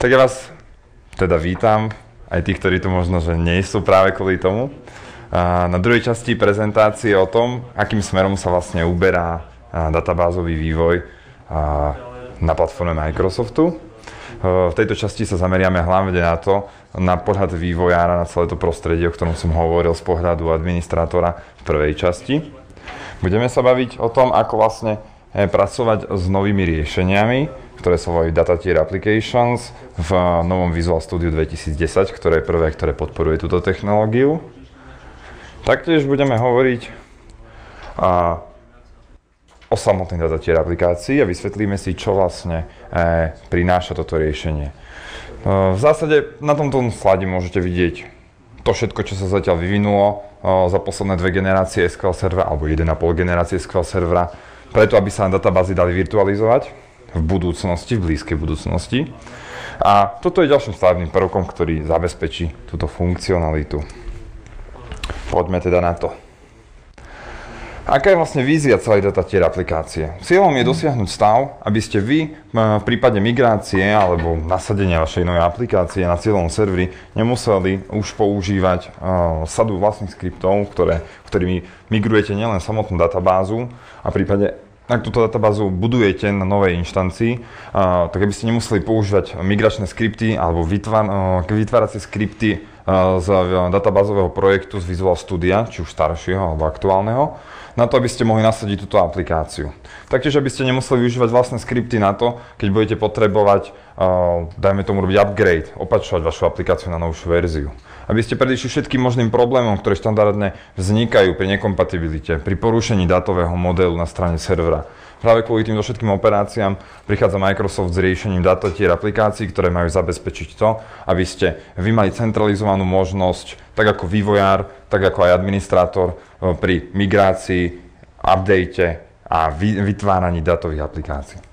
Tak ja vás teda vítam, aj tých, ktorí tu možno, že nie sú práve kvôli tomu. A na druhej časti prezentácie o tom, akým smerom sa vlastne uberá databázový vývoj na platforme Microsoftu. V tejto časti sa zameriame hlavne na to, na pohľad vývojára, na celé to prostredie, o ktorom som hovoril z pohľadu administrátora v prvej časti. Budeme sa baviť o tom, ako vlastne eh, pracovať s novými riešeniami, ktoré sa volajú Data Applications v novom Visual Studio 2010, ktoré je prvé, ktoré podporuje túto technológiu. Taktiež budeme hovoriť a, o samotnej Data aplikácii a vysvetlíme si, čo vlastne e, prináša toto riešenie. E, v zásade na tomto slade môžete vidieť to všetko, čo sa zatiaľ vyvinulo e, za posledné dve generácie SQL servera alebo 1,5 generácie SQL servera, preto aby sa databázy dali virtualizovať v budúcnosti, v blízkej budúcnosti. A toto je ďalším stavebným prvkom, ktorý zabezpečí túto funkcionalitu. Poďme teda na to. Aká je vlastne vízia celej datatier aplikácie? Cieľom je dosiahnuť stav, aby ste vy v prípade migrácie alebo nasadenia vašej novej aplikácie na cieľom serveri nemuseli už používať uh, sadu vlastných skriptov, ktoré, ktorými migrujete nielen samotnú databázu a v prípade ak túto databázu budujete na novej inštancii, tak aby ste nemuseli používať migračné skripty alebo vytváracie skripty z databázového projektu z Visual Studia, či už staršieho alebo aktuálneho, na to, aby ste mohli nasadiť túto aplikáciu. Taktiež, aby ste nemuseli využívať vlastné skripty na to, keď budete potrebovať, dajme tomu robiť upgrade, opačovať vašu aplikáciu na novšiu verziu aby ste predišli všetkým možným problémom, ktoré štandardne vznikajú pri nekompatibilite, pri porušení dátového modelu na strane servera. Práve kvôli týmto všetkým operáciám prichádza Microsoft s riešením datotier aplikácií, ktoré majú zabezpečiť to, aby ste vy mali centralizovanú možnosť, tak ako vývojár, tak ako aj administrátor e, pri migrácii, update a vytváraní datových aplikácií.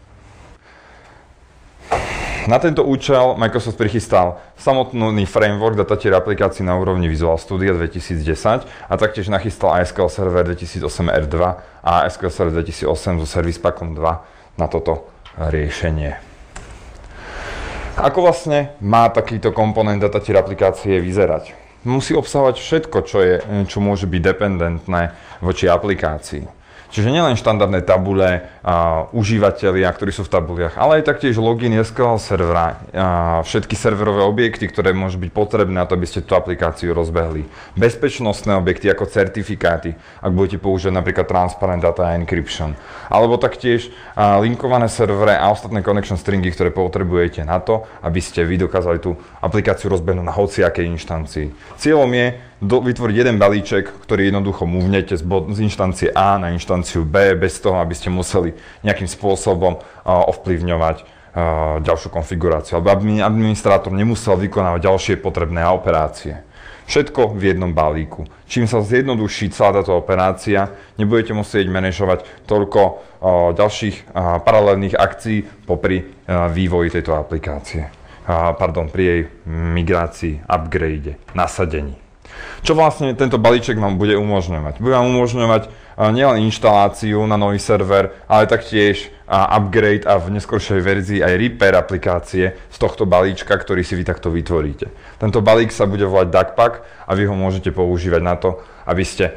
Na tento účel Microsoft prichystal samotný framework datatier aplikácií na úrovni Visual Studio 2010 a taktiež nachystal SQL Server 2008 R2 a SQL Server 2008 so Service Packom 2 na toto riešenie. Ako vlastne má takýto komponent datatier aplikácie vyzerať? Musí obsahovať všetko, čo, je, čo môže byť dependentné voči aplikácii. Čiže nielen štandardné tabule, a, užívateľia, ktorí sú v tabuliach, ale aj taktiež login SQL servera, a, všetky serverové objekty, ktoré môžu byť potrebné na to, aby ste tú aplikáciu rozbehli. Bezpečnostné objekty ako certifikáty, ak budete používať napríklad Transparent Data Encryption. Alebo taktiež a, linkované servere a ostatné connection stringy, ktoré potrebujete na to, aby ste vy dokázali tú aplikáciu rozbehnúť na hociakej inštancii. Cieľom je do, vytvoriť jeden balíček, ktorý jednoducho movnete z, z inštancie A na inštanciu B, bez toho, aby ste museli nejakým spôsobom uh, ovplyvňovať uh, ďalšiu konfiguráciu, alebo aby administrátor nemusel vykonávať ďalšie potrebné operácie. Všetko v jednom balíku. Čím sa zjednoduší celá táto operácia, nebudete musieť manažovať toľko uh, ďalších paralelných akcií popri vývoji tejto aplikácie. Pardon, pri jej migrácii, upgrade, nasadení. Čo vlastne tento balíček vám bude umožňovať? Bude vám umožňovať nielen inštaláciu na nový server, ale taktiež upgrade a v neskoršej verzii aj repair aplikácie z tohto balíčka, ktorý si vy takto vytvoríte. Tento balík sa bude volať DuckPack a vy ho môžete používať na to, aby ste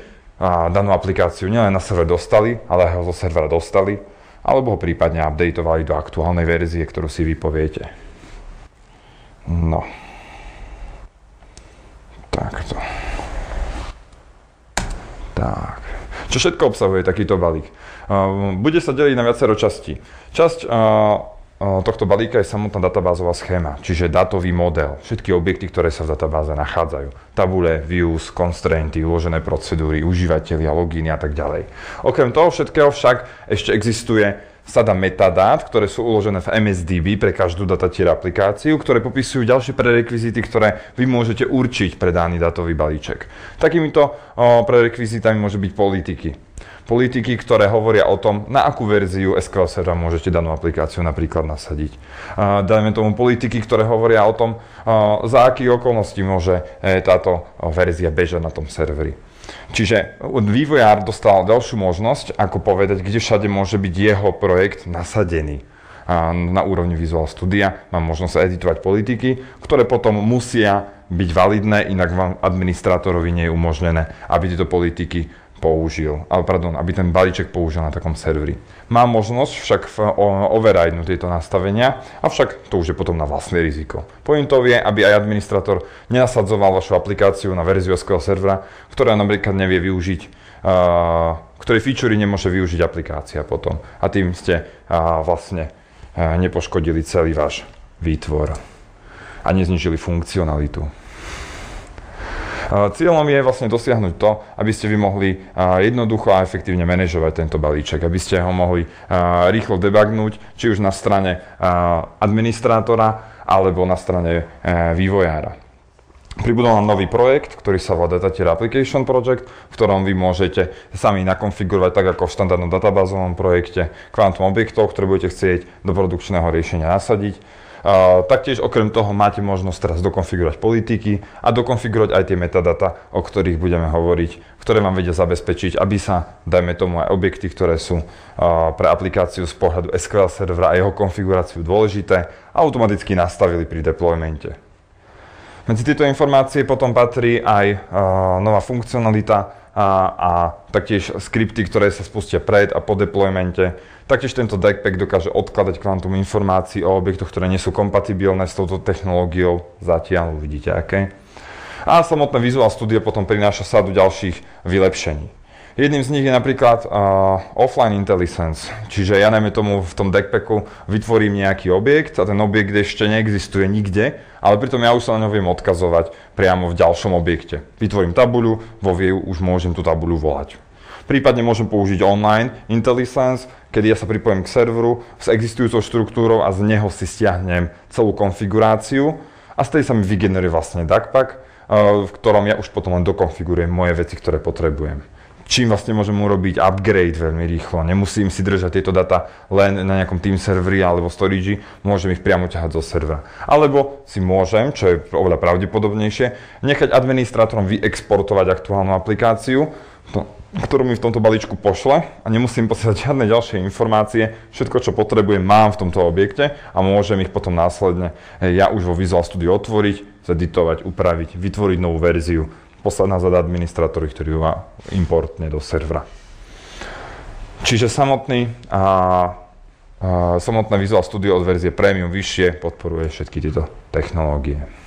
danú aplikáciu nielen na server dostali, ale ho zo servera dostali, alebo ho prípadne updateovali do aktuálnej verzie, ktorú si vypoviete. No. Takto. Tak. Čo všetko obsahuje takýto balík? Bude sa deliť na viacero častí. Časť tohto balíka je samotná databázová schéma, čiže datový model, všetky objekty, ktoré sa v databáze nachádzajú. Tabule, views, constrainty, uložené procedúry, užívateľia, loginy a tak ďalej. Okrem toho všetkého však ešte existuje sada metadát, ktoré sú uložené v MSDB pre každú datatier aplikáciu, ktoré popisujú ďalšie prerekvizity, ktoré vy môžete určiť pre daný datový balíček. Takýmito prerekvizitami môžu byť politiky. Politiky, ktoré hovoria o tom, na akú verziu SQL servera môžete danú aplikáciu napríklad nasadiť. Dajme tomu politiky, ktoré hovoria o tom, za akých okolností môže e, táto verzia bežať na tom serveri. Čiže vývojár dostal ďalšiu možnosť, ako povedať, kde všade môže byť jeho projekt nasadený. na úrovni Visual Studia, mám možnosť editovať politiky, ktoré potom musia byť validné, inak vám administrátorovi nie je umožnené, aby tieto politiky použil, ale pardon, aby ten balíček použil na takom serveri. Mám možnosť však overajnúť tieto nastavenia, avšak to už je potom na vlastné riziko. Pointou je, aby aj administrator nenasadzoval vašu aplikáciu na verziu SQL servera, ktorá napríklad nevie využiť, uh, featurey nemôže využiť aplikácia potom. A tým ste vlastne nepoškodili celý váš výtvor a neznižili funkcionalitu. Cieľom je vlastne dosiahnuť to, aby ste vy mohli jednoducho a efektívne manažovať tento balíček, aby ste ho mohli rýchlo debagnúť, či už na strane administrátora alebo na strane e, vývojára. Pribudol nám nový projekt, ktorý sa volá Data Tier Application Project, v ktorom vy môžete sami nakonfigurovať tak ako v štandardnom databázovom projekte kvantum objektov, ktoré budete chcieť do produkčného riešenia nasadiť taktiež okrem toho máte možnosť teraz dokonfigurovať politiky a dokonfigurovať aj tie metadata, o ktorých budeme hovoriť, ktoré vám vedia zabezpečiť, aby sa, dajme tomu aj objekty, ktoré sú pre aplikáciu z pohľadu SQL servera a jeho konfiguráciu dôležité, automaticky nastavili pri deploymente. Medzi tieto informácie potom patrí aj nová funkcionalita a, a taktiež skripty, ktoré sa spustia pred a po deploymente. Taktiež tento deckpack dokáže odkladať kvantum informácií o objektoch, ktoré nie sú kompatibilné s touto technológiou. Zatiaľ uvidíte aké. A samotné Visual Studio potom prináša sadu ďalších vylepšení. Jedným z nich je napríklad uh, offline intelligence, čiže ja najmä tomu v tom deckpacku vytvorím nejaký objekt a ten objekt ešte neexistuje nikde, ale pritom ja už sa na ňo viem odkazovať priamo v ďalšom objekte. Vytvorím tabuľu, vo Vue už môžem tú tabuľu volať. Prípadne môžem použiť online intelligence, kedy ja sa pripojím k serveru s existujúcou štruktúrou a z neho si stiahnem celú konfiguráciu a z tej sa mi vygeneruje vlastne DACPAC, uh, v ktorom ja už potom len dokonfigurujem moje veci, ktoré potrebujem čím vlastne môžem urobiť upgrade veľmi rýchlo. Nemusím si držať tieto data len na nejakom team serveri alebo storage, môžem ich priamo ťahať zo servera. Alebo si môžem, čo je oveľa pravdepodobnejšie, nechať administrátorom vyexportovať aktuálnu aplikáciu, ktorú mi v tomto balíčku pošle a nemusím posielať žiadne ďalšie informácie. Všetko, čo potrebujem, mám v tomto objekte a môžem ich potom následne ja už vo Visual Studio otvoriť, zeditovať, upraviť, vytvoriť novú verziu poslať nazad administrátory, ktorý ju má importne do servera. Čiže samotný a, a samotné Visual Studio od verzie Premium vyššie podporuje všetky tieto technológie.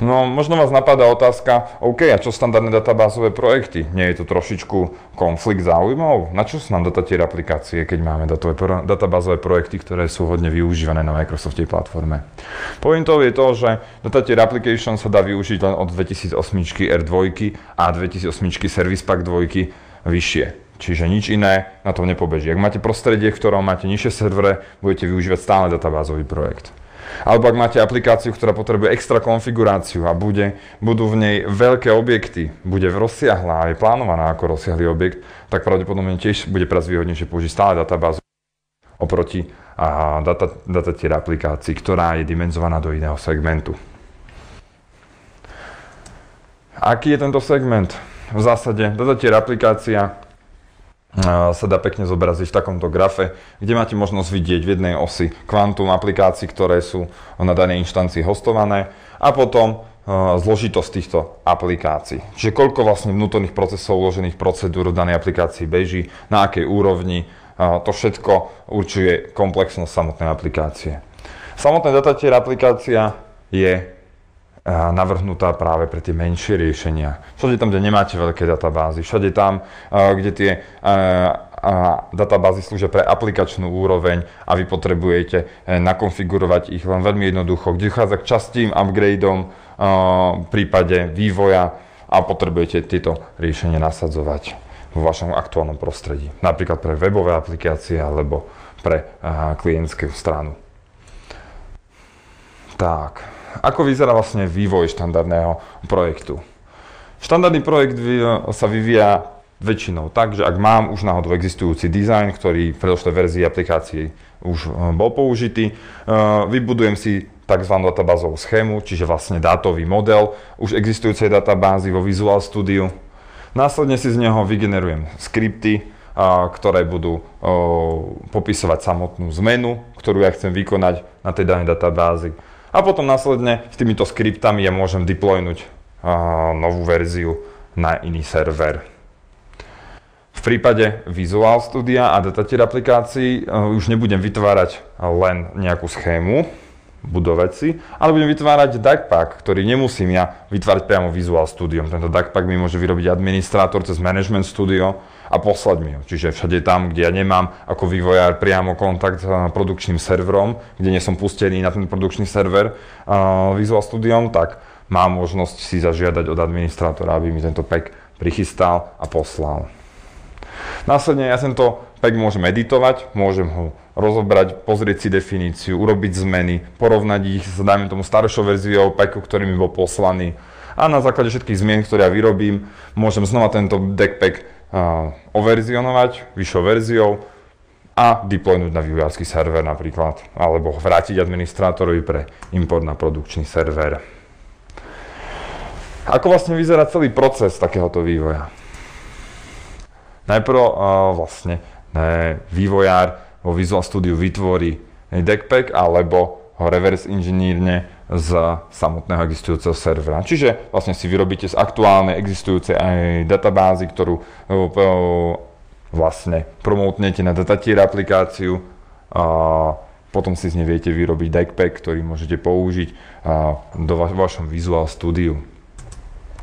No, možno vás napadá otázka, OK, a čo standardné databázové projekty? Nie je to trošičku konflikt záujmov? Na čo sú nám datatier aplikácie, keď máme datové, databázové projekty, ktoré sú hodne využívané na Microsoftovej platforme? Pointou je to, že datatier application sa dá využiť len od 2008 R2 a 2008 Service Pack 2 vyššie. Čiže nič iné na tom nepobeží. Ak máte prostredie, v ktorom máte nižšie servere, budete využívať stále databázový projekt. Alebo ak máte aplikáciu, ktorá potrebuje extra konfiguráciu a bude, budú v nej veľké objekty, bude rozsiahla a je plánovaná ako rozsiahlý objekt, tak pravdepodobne tiež bude pre výhodnejšie použiť stále databázu oproti a data, aplikácií, ktorá je dimenzovaná do iného segmentu. Aký je tento segment? V zásade datatier aplikácia sa dá pekne zobraziť v takomto grafe, kde máte možnosť vidieť v jednej osi kvantum aplikácií, ktoré sú na danej inštancii hostované a potom zložitosť týchto aplikácií. Čiže koľko vlastne vnútorných procesov uložených procedúr v danej aplikácii beží, na akej úrovni, to všetko určuje komplexnosť samotnej aplikácie. Samotná datatier aplikácia je navrhnutá práve pre tie menšie riešenia. Všade tam, kde nemáte veľké databázy, všade tam, kde tie databázy slúžia pre aplikačnú úroveň a vy potrebujete nakonfigurovať ich len veľmi jednoducho, kde dochádza k častým upgradeom v prípade vývoja a potrebujete tieto riešenia nasadzovať vo vašom aktuálnom prostredí. Napríklad pre webové aplikácie alebo pre klientskú stranu. Tak, ako vyzerá vlastne vývoj štandardného projektu? Štandardný projekt sa vyvíja väčšinou tak, že ak mám už náhodou existujúci dizajn, ktorý v predošlej verzii aplikácií už e, bol použitý, e, vybudujem si tzv. databázovú schému, čiže vlastne dátový model už existujúcej databázy vo Visual Studio. Následne si z neho vygenerujem skripty, ktoré budú popisovať samotnú zmenu, ktorú ja chcem vykonať na tej danej databázi. A potom následne s týmito skriptami ja môžem deploynúť novú verziu na iný server. V prípade Visual Studia a Datatier aplikácií už nebudem vytvárať len nejakú schému, budovať si, ale budem vytvárať DACPAck, ktorý nemusím ja vytvárať priamo Visual Studio. Tento DACPAck mi môže vyrobiť administrátor cez Management Studio a poslať mi ho. Čiže všade tam, kde ja nemám ako vývojár priamo kontakt s produkčným serverom, kde nie som pustený na ten produkčný server uh, Visual Studio, tak mám možnosť si zažiadať od administrátora, aby mi tento pack prichystal a poslal. Následne ja tento pack môžem editovať, môžem ho rozobrať, pozrieť si definíciu, urobiť zmeny, porovnať ich s, dajme tomu, staršou verziou packu, ktorý mi bol poslaný. A na základe všetkých zmien, ktoré ja vyrobím, môžem znova tento deckpack overzionovať vyššou verziou a deploynúť na vývojársky server napríklad, alebo vrátiť administrátorovi pre import na produkčný server. Ako vlastne vyzerá celý proces takéhoto vývoja? Najprv uh, vlastne ne, vývojár vo Visual Studio vytvorí deckpack alebo ho reverse inžinírne z samotného existujúceho servera. Čiže vlastne si vyrobíte z aktuálnej existujúcej aj databázy, ktorú vlastne promotnete na datatier aplikáciu a potom si z nej viete vyrobiť deckpack, ktorý môžete použiť do va- vašom Visual Studio.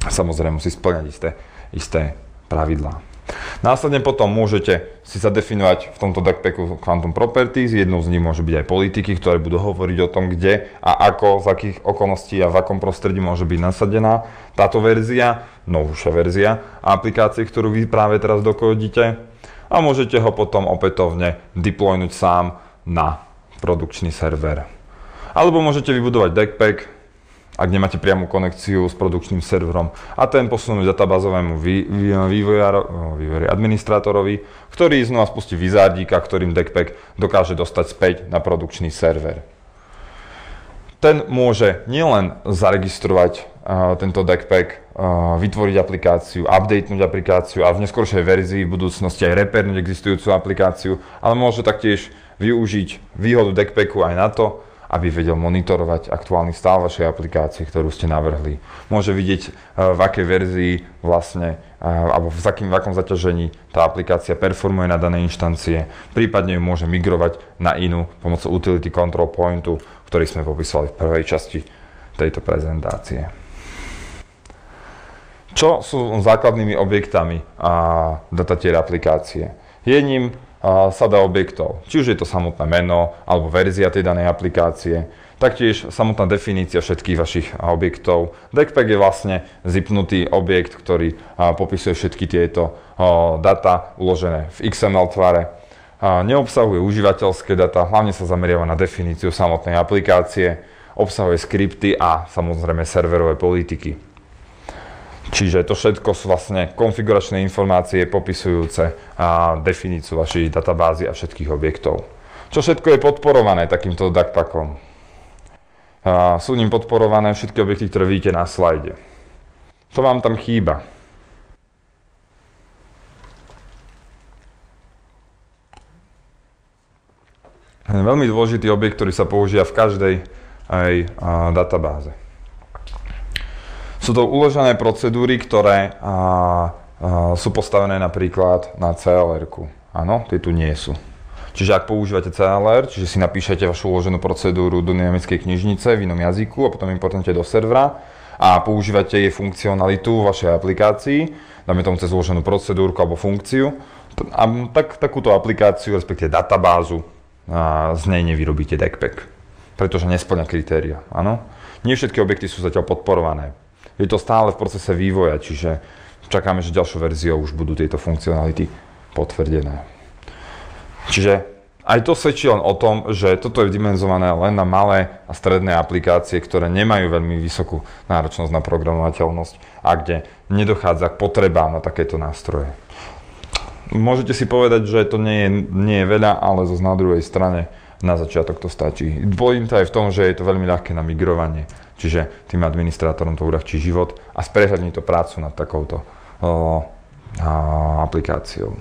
Samozrejme musí splňať isté, isté pravidlá. Následne potom môžete si zadefinovať v tomto backpacku Quantum Properties. Jednou z nich môže byť aj politiky, ktoré budú hovoriť o tom, kde a ako, z akých okolností a v akom prostredí môže byť nasadená táto verzia, novšia verzia aplikácie, ktorú vy práve teraz dokodíte. A môžete ho potom opätovne deploynúť sám na produkčný server. Alebo môžete vybudovať deckpack, ak nemáte priamu konekciu s produkčným serverom a ten posunúť databázovému vývojárovi, administrátorovi, ktorý znova spustí vizárdíka, ktorým Deckpack dokáže dostať späť na produkčný server. Ten môže nielen zaregistrovať tento Deckpack, vytvoriť aplikáciu, updatenúť aplikáciu a v neskoršej verzii v budúcnosti aj repernúť existujúcu aplikáciu, ale môže taktiež využiť výhodu Deckpacku aj na to, aby vedel monitorovať aktuálny stav vašej aplikácie, ktorú ste navrhli. Môže vidieť, e, v akej verzii vlastne, e, alebo v, akým, v akom zaťažení tá aplikácia performuje na dané inštancie, prípadne ju môže migrovať na inú pomocou Utility Control Pointu, ktorý sme popísali v prvej časti tejto prezentácie. Čo sú základnými objektami a datatier aplikácie? Je ním sada objektov. Či už je to samotné meno alebo verzia tej danej aplikácie, taktiež samotná definícia všetkých vašich objektov. Deckpack je vlastne zipnutý objekt, ktorý popisuje všetky tieto data uložené v XML tvare. Neobsahuje užívateľské data, hlavne sa zameriava na definíciu samotnej aplikácie, obsahuje skripty a samozrejme serverové politiky. Čiže to všetko sú vlastne konfiguračné informácie popisujúce a definíciu vašej databázy a všetkých objektov. Čo všetko je podporované takýmto DACPACom? A sú ním podporované všetky objekty, ktoré vidíte na slajde. To vám tam chýba. Veľmi dôležitý objekt, ktorý sa používa v každej aj databáze. Sú to uložené procedúry, ktoré a, a, sú postavené napríklad na CLR. -ku. Áno, tie tu nie sú. Čiže ak používate CLR, čiže si napíšete vašu uloženú procedúru do dynamickej knižnice v inom jazyku a potom importujete do servera a používate jej funkcionalitu v vašej aplikácii, dáme tomu cez uloženú procedúrku alebo funkciu, a tak, takúto aplikáciu, respektíve databázu, a z nej nevyrobíte deckpack, pretože nesplňa kritéria. Áno? Nie všetky objekty sú zatiaľ podporované je to stále v procese vývoja, čiže čakáme, že ďalšou verziou už budú tieto funkcionality potvrdené. Čiže aj to svedčí len o tom, že toto je dimenzované len na malé a stredné aplikácie, ktoré nemajú veľmi vysokú náročnosť na programovateľnosť a kde nedochádza k potrebám na takéto nástroje. Môžete si povedať, že to nie je, nie je veľa, ale zo na druhej strane na začiatok to stačí. Dôležité aj v tom, že je to veľmi ľahké na migrovanie. Čiže tým administrátorom to uľahčí život a sprehľadní to prácu nad takouto o, a, aplikáciou.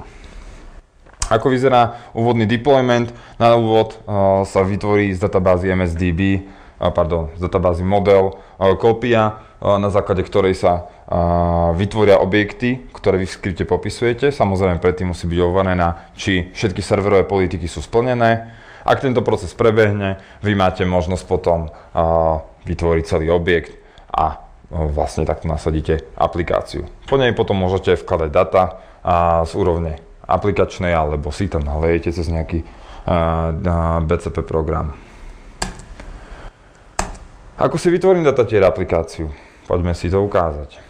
Ako vyzerá úvodný deployment? Na úvod uh, sa vytvorí z databázy MSDB, uh, pardon, z databázy model, uh, kópia, na základe ktorej sa vytvoria objekty, ktoré vy v skripte popisujete. Samozrejme, predtým musí byť overená, či všetky serverové politiky sú splnené. Ak tento proces prebehne, vy máte možnosť potom vytvoriť celý objekt a vlastne takto nasadíte aplikáciu. Po nej potom môžete vkladať data uh, z úrovne aplikačnej, alebo si tam nalejete cez nejaký BCP program. Ako si vytvorím datatier aplikáciu? Poďme si to ukázať.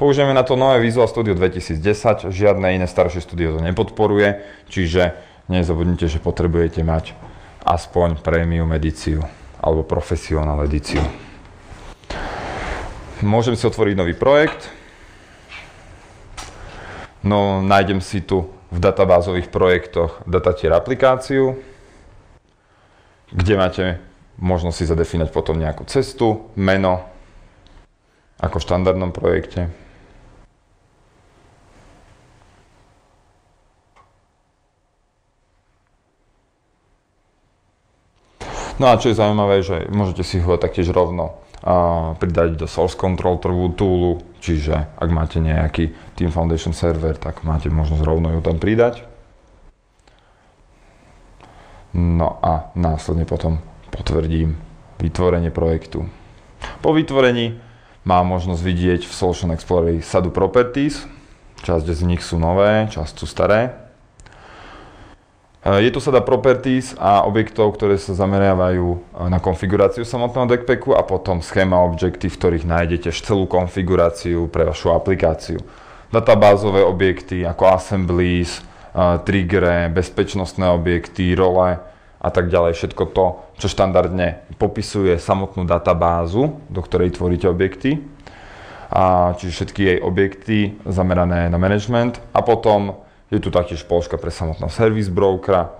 Použijeme na to nové Visual Studio 2010, žiadne iné staršie studio to nepodporuje, čiže nezabudnite, že potrebujete mať aspoň premium edíciu alebo profesionál edíciu. Môžem si otvoriť nový projekt, No, nájdem si tu v databázových projektoch datatier aplikáciu, kde máte možnosť si zadefinovať potom nejakú cestu, meno, ako v štandardnom projekte. No a čo je zaujímavé, že môžete si ho taktiež rovno a pridať do source control toolu, čiže ak máte nejaký Team Foundation server, tak máte možnosť rovno ju tam pridať. No a následne potom potvrdím vytvorenie projektu. Po vytvorení má možnosť vidieť v Solution Explorer sadu properties, časť z nich sú nové, časť sú staré. Je tu sada properties a objektov, ktoré sa zameriavajú e, na konfiguráciu samotného deckpacku a potom schéma objekty, v ktorých nájdete celú konfiguráciu pre vašu aplikáciu. Databázové objekty ako assemblies, e, triggere, bezpečnostné objekty, role a tak ďalej. Všetko to, čo štandardne popisuje samotnú databázu, do ktorej tvoríte objekty. A, čiže všetky jej objekty zamerané na management a potom je tu taktiež položka pre samotného service brokera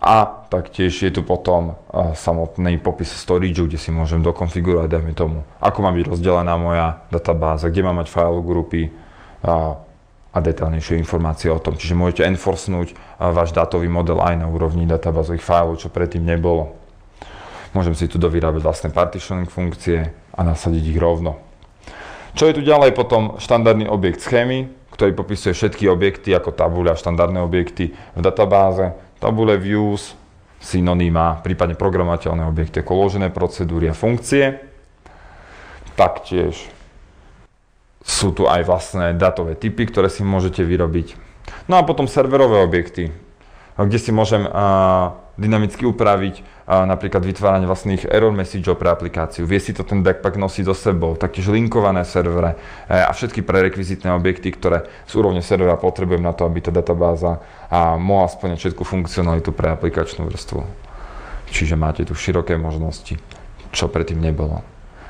a taktiež je tu potom samotný popis storage, kde si môžem dokonfigurovať, dajme tomu, ako má byť rozdelená moja databáza, kde má mať file grupy a, a detaľnejšie informácie o tom. Čiže môžete enforcenúť váš dátový model aj na úrovni databázových file, čo predtým nebolo. Môžem si tu dovyrábať vlastné partitioning funkcie a nasadiť ich rovno. Čo je tu ďalej potom štandardný objekt schémy, ktorý popisuje všetky objekty ako tabule a štandardné objekty v databáze, tabule views, synonymá, prípadne programovateľné objekty ako ložené procedúry a funkcie. Taktiež sú tu aj vlastné datové typy, ktoré si môžete vyrobiť. No a potom serverové objekty, kde si môžem dynamicky upraviť napríklad vytváranie vlastných error messageov pre aplikáciu. Vie si to ten backpack nosiť so sebou, taktiež linkované servere e, a všetky prerekvizitné objekty, ktoré z úrovne servera potrebujem na to, aby tá databáza mohla splňať všetku funkcionalitu pre aplikačnú vrstvu. Čiže máte tu široké možnosti, čo predtým nebolo.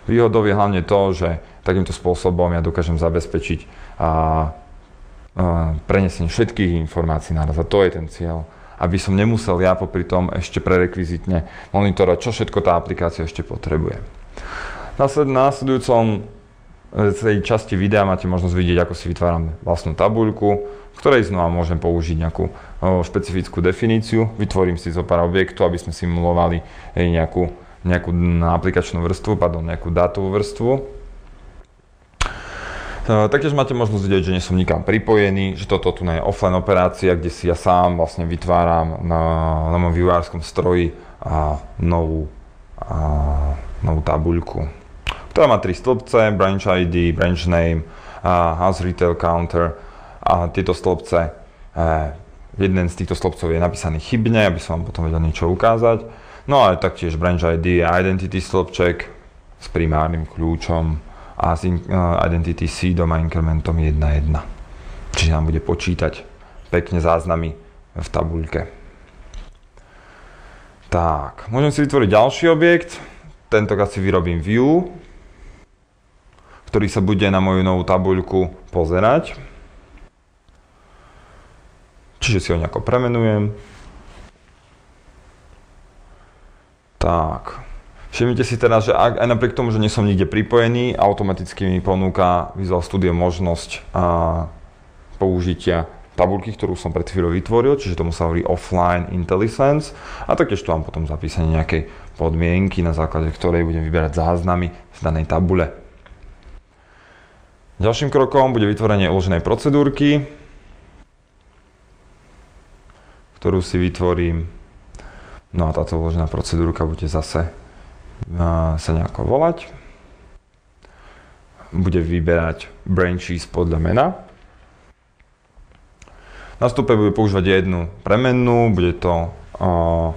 Výhodou je hlavne to, že takýmto spôsobom ja dokážem zabezpečiť a, a prenesenie všetkých informácií naraz. A to je ten cieľ aby som nemusel ja popri tom ešte prerekvizitne monitorovať, čo všetko tá aplikácia ešte potrebuje. Na následujúcom e, tej časti videa máte možnosť vidieť, ako si vytváram vlastnú tabuľku, v ktorej znova môžem použiť nejakú špecifickú definíciu. Vytvorím si zo pár objektov, aby sme simulovali nejakú, nejakú aplikačnú vrstvu, pardon, nejakú dátovú vrstvu taktiež máte možnosť vidieť, že nie som nikam pripojený, že toto tu je offline operácia, kde si ja sám vlastne vytváram na, na mojom vývojárskom stroji a novú, a, novú tabuľku, ktorá má tri stĺpce, branch ID, branch name, a house retail counter a tieto stĺpce, eh, jeden z týchto stĺpcov je napísaný chybne, aby som vám potom vedel niečo ukázať. No ale taktiež branch ID a identity stĺpček s primárnym kľúčom, a s identity seedom a incrementom 1.1. Čiže nám bude počítať pekne záznamy v tabuľke. Tak, môžem si vytvoriť ďalší objekt. Tentokrát si vyrobím view, ktorý sa bude na moju novú tabuľku pozerať. Čiže si ho nejako premenujem. Tak, Všimnite si teda, že ak, aj napriek tomu, že nie som nikde pripojený, automaticky mi ponúka Visual Studio možnosť a, použitia tabulky, ktorú som pred chvíľou vytvoril, čiže tomu sa hovorí offline IntelliSense a taktiež tu mám potom zapísanie nejakej podmienky, na základe ktorej budem vyberať záznamy z danej tabule. Ďalším krokom bude vytvorenie uloženej procedúrky, ktorú si vytvorím. No a táto uložená procedúrka bude zase sa nejako volať. Bude vyberať branches podľa mena. Na stupe bude používať jednu premennú, bude to uh,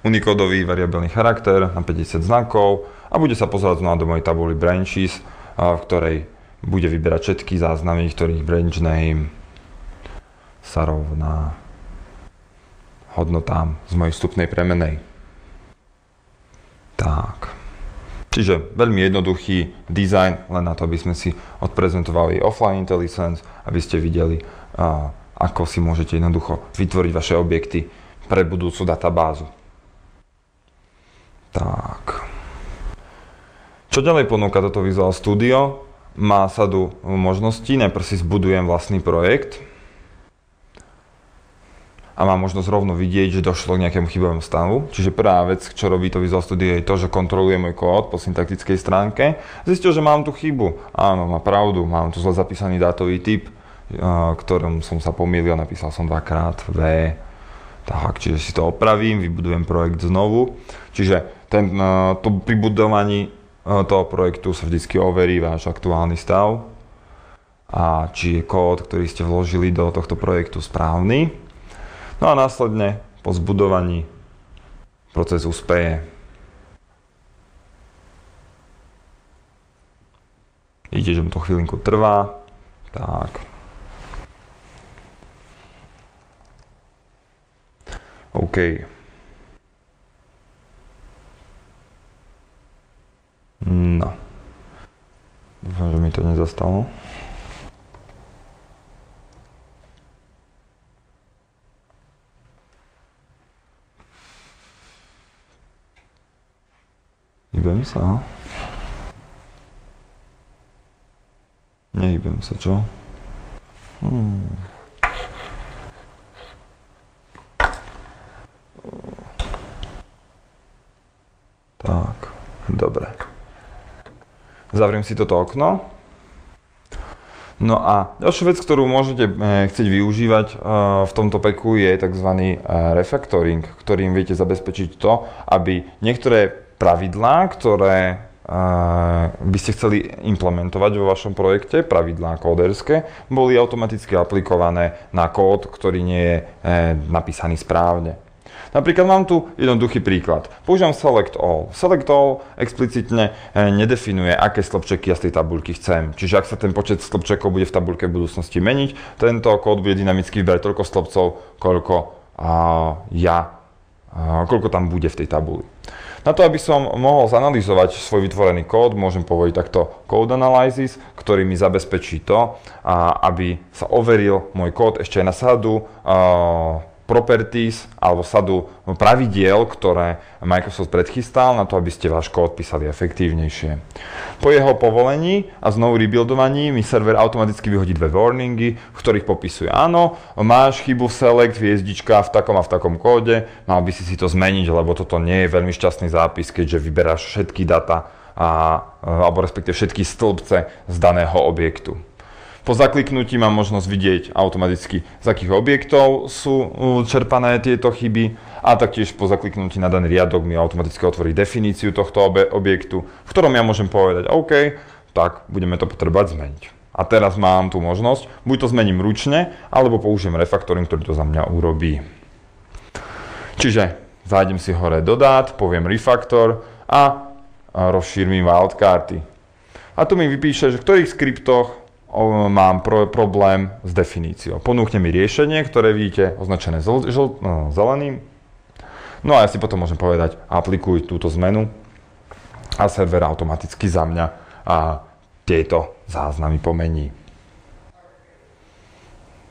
unikódový variabilný charakter na 50 znakov a bude sa pozerať na do mojej tabuly branches, uh, v ktorej bude vyberať všetky záznamy, ktorých branch name sa rovná hodnotám z mojej vstupnej premenej. Tak. Čiže veľmi jednoduchý design, len na to, aby sme si odprezentovali offline intelligence, aby ste videli, ako si môžete jednoducho vytvoriť vaše objekty pre budúcu databázu. Tak. Čo ďalej ponúka toto Visual Studio? Má sadu možností, najprv si zbudujem vlastný projekt, a mám možnosť rovno vidieť, že došlo k nejakému chybovému stavu. Čiže prvá vec, čo robí to Visual Studio, je to, že kontroluje môj kód po syntaktickej stránke. Zistil, že mám tu chybu. Áno, má pravdu, mám tu zle zapísaný dátový typ, ktorom som sa pomýlil, napísal som dvakrát V. Tak, čiže si to opravím, vybudujem projekt znovu. Čiže ten, to pri toho projektu sa vždy overí váš aktuálny stav a či je kód, ktorý ste vložili do tohto projektu správny. No a následne po zbudovaní proces uspeje. Vidíte, že mu to chvíľinku trvá. Tak. OK. No. Dúfam, že mi to nezastalo. Hýbem sa. Nehýbem sa, čo? Hmm. Tak, dobre. Zavriem si toto okno. No a ďalšia vec, ktorú môžete eh, chcieť využívať eh, v tomto peku je tzv. Eh, refactoring, ktorým viete zabezpečiť to, aby niektoré pravidlá, ktoré by ste chceli implementovať vo vašom projekte, pravidlá kóderské, boli automaticky aplikované na kód, ktorý nie je e, napísaný správne. Napríklad mám tu jednoduchý príklad. Používam select all. Select all explicitne e, nedefinuje, aké stĺpčeky ja z tej tabulky chcem. Čiže ak sa ten počet stĺpčekov bude v tabulke v budúcnosti meniť, tento kód bude dynamicky vyberať toľko stĺpcov, koľko ja, koľko tam bude v tej tabuli. Na to, aby som mohol zanalizovať svoj vytvorený kód, môžem povoliť takto Code Analysis, ktorý mi zabezpečí to, aby sa overil môj kód ešte aj na sadu properties alebo sadu pravidiel, ktoré Microsoft predchystal na to, aby ste váš kód písali efektívnejšie. Po jeho povolení a znovu rebuildovaní mi server automaticky vyhodí dve warningy, v ktorých popisuje áno, máš chybu select, hviezdička v takom a v takom kóde, mal by si si to zmeniť, lebo toto nie je veľmi šťastný zápis, keďže vyberáš všetky data a, alebo respektíve všetky stĺpce z daného objektu. Po zakliknutí mám možnosť vidieť automaticky, z akých objektov sú čerpané tieto chyby a taktiež po zakliknutí na daný riadok mi automaticky otvorí definíciu tohto objektu, v ktorom ja môžem povedať OK, tak budeme to potrebovať zmeniť. A teraz mám tu možnosť, buď to zmením ručne, alebo použijem refaktoring, ktorý to za mňa urobí. Čiže zájdem si hore do dát, poviem refaktor a rozšírmim wildcardy. A tu mi vypíše, že v ktorých skriptoch mám pro, problém s definíciou. Ponúkne mi riešenie, ktoré vidíte označené zel, žel, no, zeleným. No a ja si potom môžem povedať, aplikuj túto zmenu a server automaticky za mňa a tieto záznamy pomení.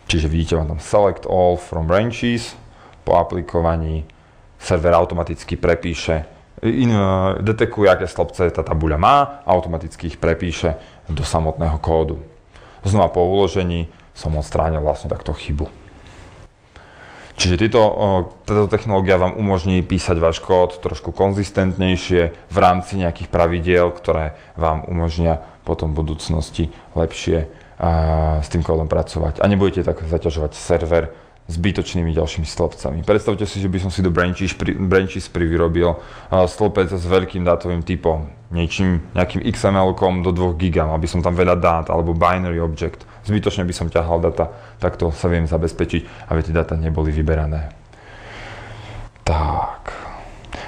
Čiže vidíte, mám tam select all from branches, po aplikovaní server automaticky prepíše, in, detekuje, aké stĺpce tá tabuľa má automaticky ich prepíše do samotného kódu. Znova po uložení som odstránil vlastne takto chybu. Čiže týto, táto technológia vám umožní písať váš kód trošku konzistentnejšie v rámci nejakých pravidiel, ktoré vám umožnia potom v budúcnosti lepšie s tým kódom pracovať. A nebudete tak zaťažovať server zbytočnými ďalšími stĺpcami. Predstavte si, že by som si do Branches, pri, Branches privyrobil stĺpec s veľkým dátovým typom, niečím, nejakým XML-kom do 2 GB, aby som tam veľa dát, alebo binary object. Zbytočne by som ťahal data, takto sa viem zabezpečiť, aby tie data neboli vyberané. Tak.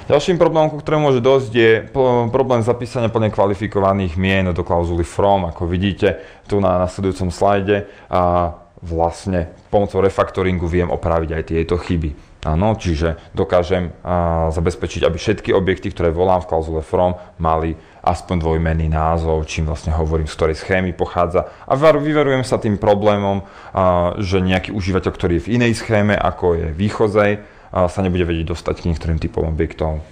Ďalším problémom, ku ktorému môže dosť, je problém zapísania plne kvalifikovaných mien do klauzuly from, ako vidíte tu na nasledujúcom slajde. Vlastne pomocou refaktoringu viem opraviť aj tieto chyby. Áno, čiže dokážem a, zabezpečiť, aby všetky objekty, ktoré volám v klauzule from, mali aspoň dvojmenný názov, čím vlastne hovorím, z ktorej schémy pochádza. A vyverujem sa tým problémom, a, že nejaký užívateľ, ktorý je v inej schéme, ako je výchozej, a, sa nebude vedieť dostať k niektorým typom objektov.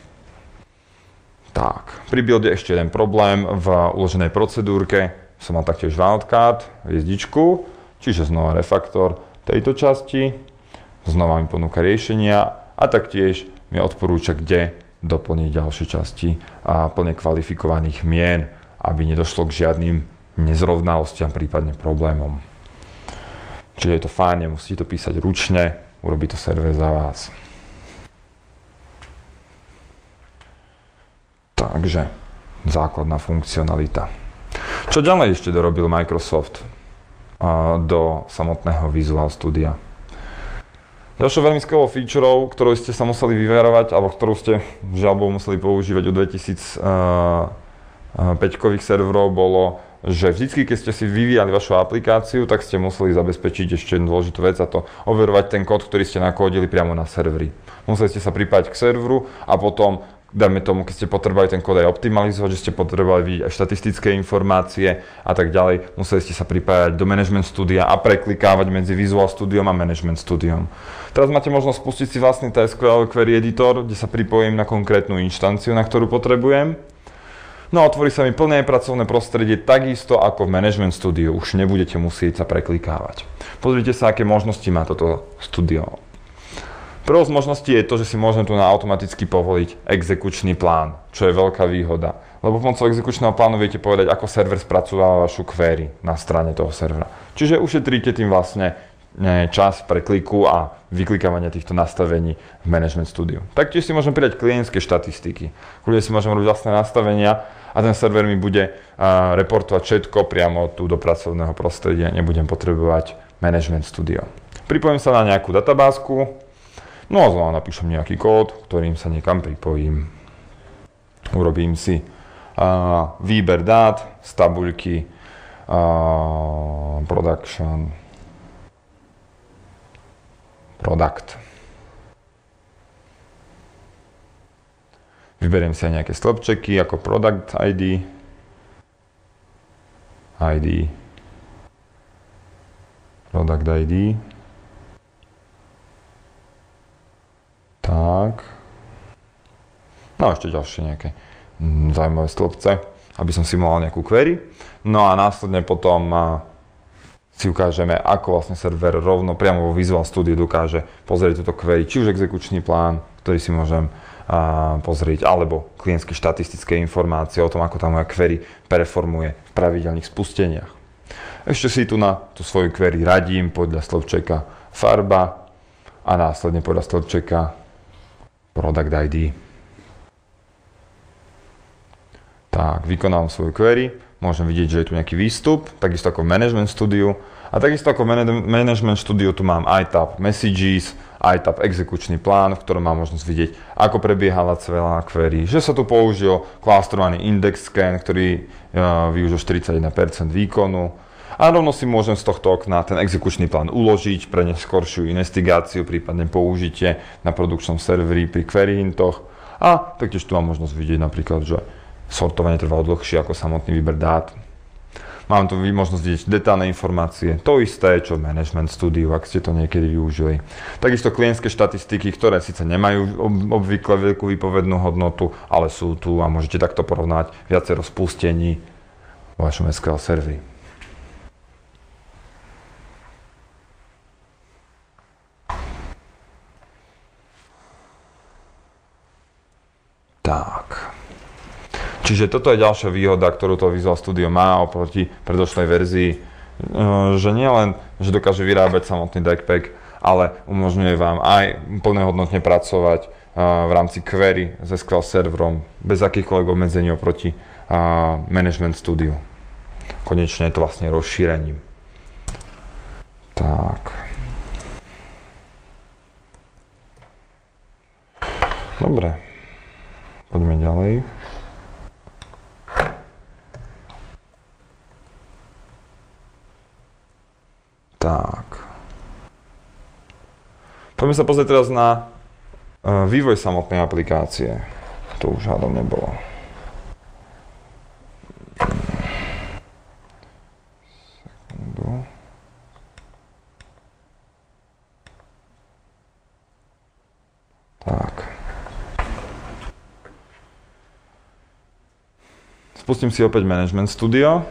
Tak, pri builde ešte jeden problém v uloženej procedúrke. Som mal taktiež wildcard, hviezdičku, čiže znova refaktor tejto časti, znova mi ponúka riešenia a taktiež mi odporúča, kde doplniť ďalšie časti a plne kvalifikovaných mien, aby nedošlo k žiadnym nezrovnalostiam, prípadne problémom. Čiže je to fajn, nemusíte to písať ručne, urobí to server za vás. Takže základná funkcionalita. Čo ďalej ešte dorobil Microsoft? Do samotného Visual Studia. Ďalšou veľmi skvelou featureou, ktorú ste sa museli vyverovať, alebo ktorú ste žiaľbou museli používať u 2005 kových serverov, bolo, že vždycky, keď ste si vyvíjali vašu aplikáciu, tak ste museli zabezpečiť ešte jednu dôležitú vec a to overovať ten kód, ktorý ste nakódili priamo na serveri. Museli ste sa pripájať k serveru a potom dajme tomu, keď ste potrebovali ten kód aj optimalizovať, že ste potrebovali vidieť aj štatistické informácie a tak ďalej, museli ste sa pripájať do Management Studia a preklikávať medzi Visual Studiom a Management Studiom. Teraz máte možnosť spustiť si vlastný SQL Query Editor, kde sa pripojím na konkrétnu inštanciu, na ktorú potrebujem. No a otvorí sa mi plné pracovné prostredie, takisto ako v Management Studio. Už nebudete musieť sa preklikávať. Pozrite sa, aké možnosti má toto studio. Prvou z možností je to, že si môžem tu na automaticky povoliť exekučný plán, čo je veľká výhoda. Lebo pomocou exekučného plánu viete povedať, ako server spracováva vašu query na strane toho servera. Čiže ušetríte tým vlastne čas pre kliku a vyklikávania týchto nastavení v Management Studio. Taktiež si môžem pridať klientské štatistiky. Kľudne si môžem robiť vlastné nastavenia a ten server mi bude reportovať všetko priamo tu do pracovného prostredia. Nebudem potrebovať Management Studio. Pripojím sa na nejakú databázku, No a znova napíšem nejaký kód, ktorým sa niekam pripojím. Urobím si uh, výber dát z tabuľky uh, production product. Vyberiem si aj nejaké stĺpčeky ako product ID, ID, product ID, Tak. No a ešte ďalšie nejaké mm, zaujímavé stĺpce, aby som si mohol nejakú query. No a následne potom si ukážeme, ako vlastne server rovno priamo vo Visual Studio dokáže pozrieť túto query, či už exekučný plán, ktorý si môžem a, pozrieť, alebo klientské štatistické informácie o tom, ako tá moja query performuje v pravidelných spusteniach. Ešte si tu na tú svoju query radím podľa stĺpčeka farba a následne podľa stĺpčeka Product ID. Tak, vykonám svoju query, môžem vidieť, že je tu nejaký výstup, takisto ako v Management Studio. A takisto ako v Management Studio tu mám iTab Messages, iTab exekučný plán, v ktorom mám možnosť vidieť, ako prebiehala celá query, že sa tu použil klastrovaný index scan, ktorý uh, využil 41% výkonu, a rovno si môžem z tohto okna ten exekučný plán uložiť pre neskoršiu investigáciu, prípadne použitie na produkčnom serveri pri query. A taktiež tu mám možnosť vidieť napríklad, že sortovanie trvalo dlhšie ako samotný výber dát. Mám tu možnosť vidieť detálne informácie, to isté, čo v Management Studio, ak ste to niekedy využili. Takisto klientské štatistiky, ktoré síce nemajú obvykle veľkú výpovednú hodnotu, ale sú tu a môžete takto porovnať viacero spustení vo vašom SQL serveri. Čiže toto je ďalšia výhoda, ktorú to Visual Studio má oproti predošlej verzii, e, že nie len, že dokáže vyrábať samotný deckpack, ale umožňuje vám aj plnohodnotne pracovať e, v rámci query s SQL serverom bez akýchkoľvek obmedzení oproti e, Management Studio. Konečne je to vlastne rozšírením. Tak. Dobre. Poďme ďalej. Tak. Poďme sa pozrieť teraz na uh, vývoj samotnej aplikácie. To už hádom nebolo. Sekundu. Spustím si opäť Management Studio.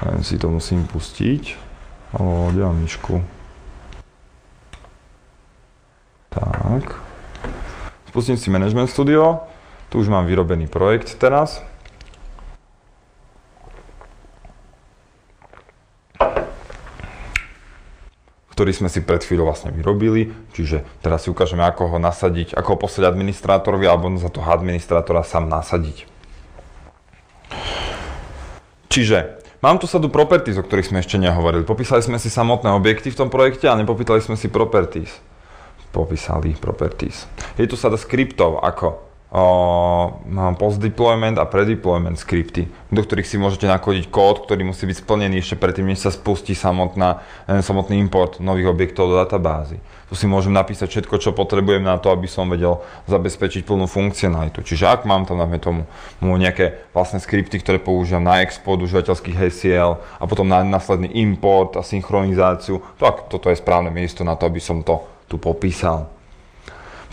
Len si to musím pustiť. O, kde mám myšku? Tak. Spustím si Management Studio. Tu už mám vyrobený projekt teraz. Ktorý sme si pred chvíľou vlastne vyrobili. Čiže teraz si ukážeme, ako ho nasadiť, ako ho poslať administrátorovi alebo za toho administrátora sám nasadiť. Čiže Mám tu sadu properties, o ktorých sme ešte nehovorili. Popísali sme si samotné objekty v tom projekte a nepopýtali sme si properties. Popísali properties. Je tu sada skriptov ako post-deployment a pre-deployment skripty, do ktorých si môžete nakodiť kód, ktorý musí byť splnený ešte predtým, než sa spustí samotná, eh, samotný import nových objektov do databázy. Tu si môžem napísať všetko, čo potrebujem na to, aby som vedel zabezpečiť plnú funkcionalitu. Čiže ak mám tam, dáme tomu, nejaké vlastné skripty, ktoré používam na export užívateľských HCL a potom na následný import a synchronizáciu, tak toto je správne miesto na to, aby som to tu popísal.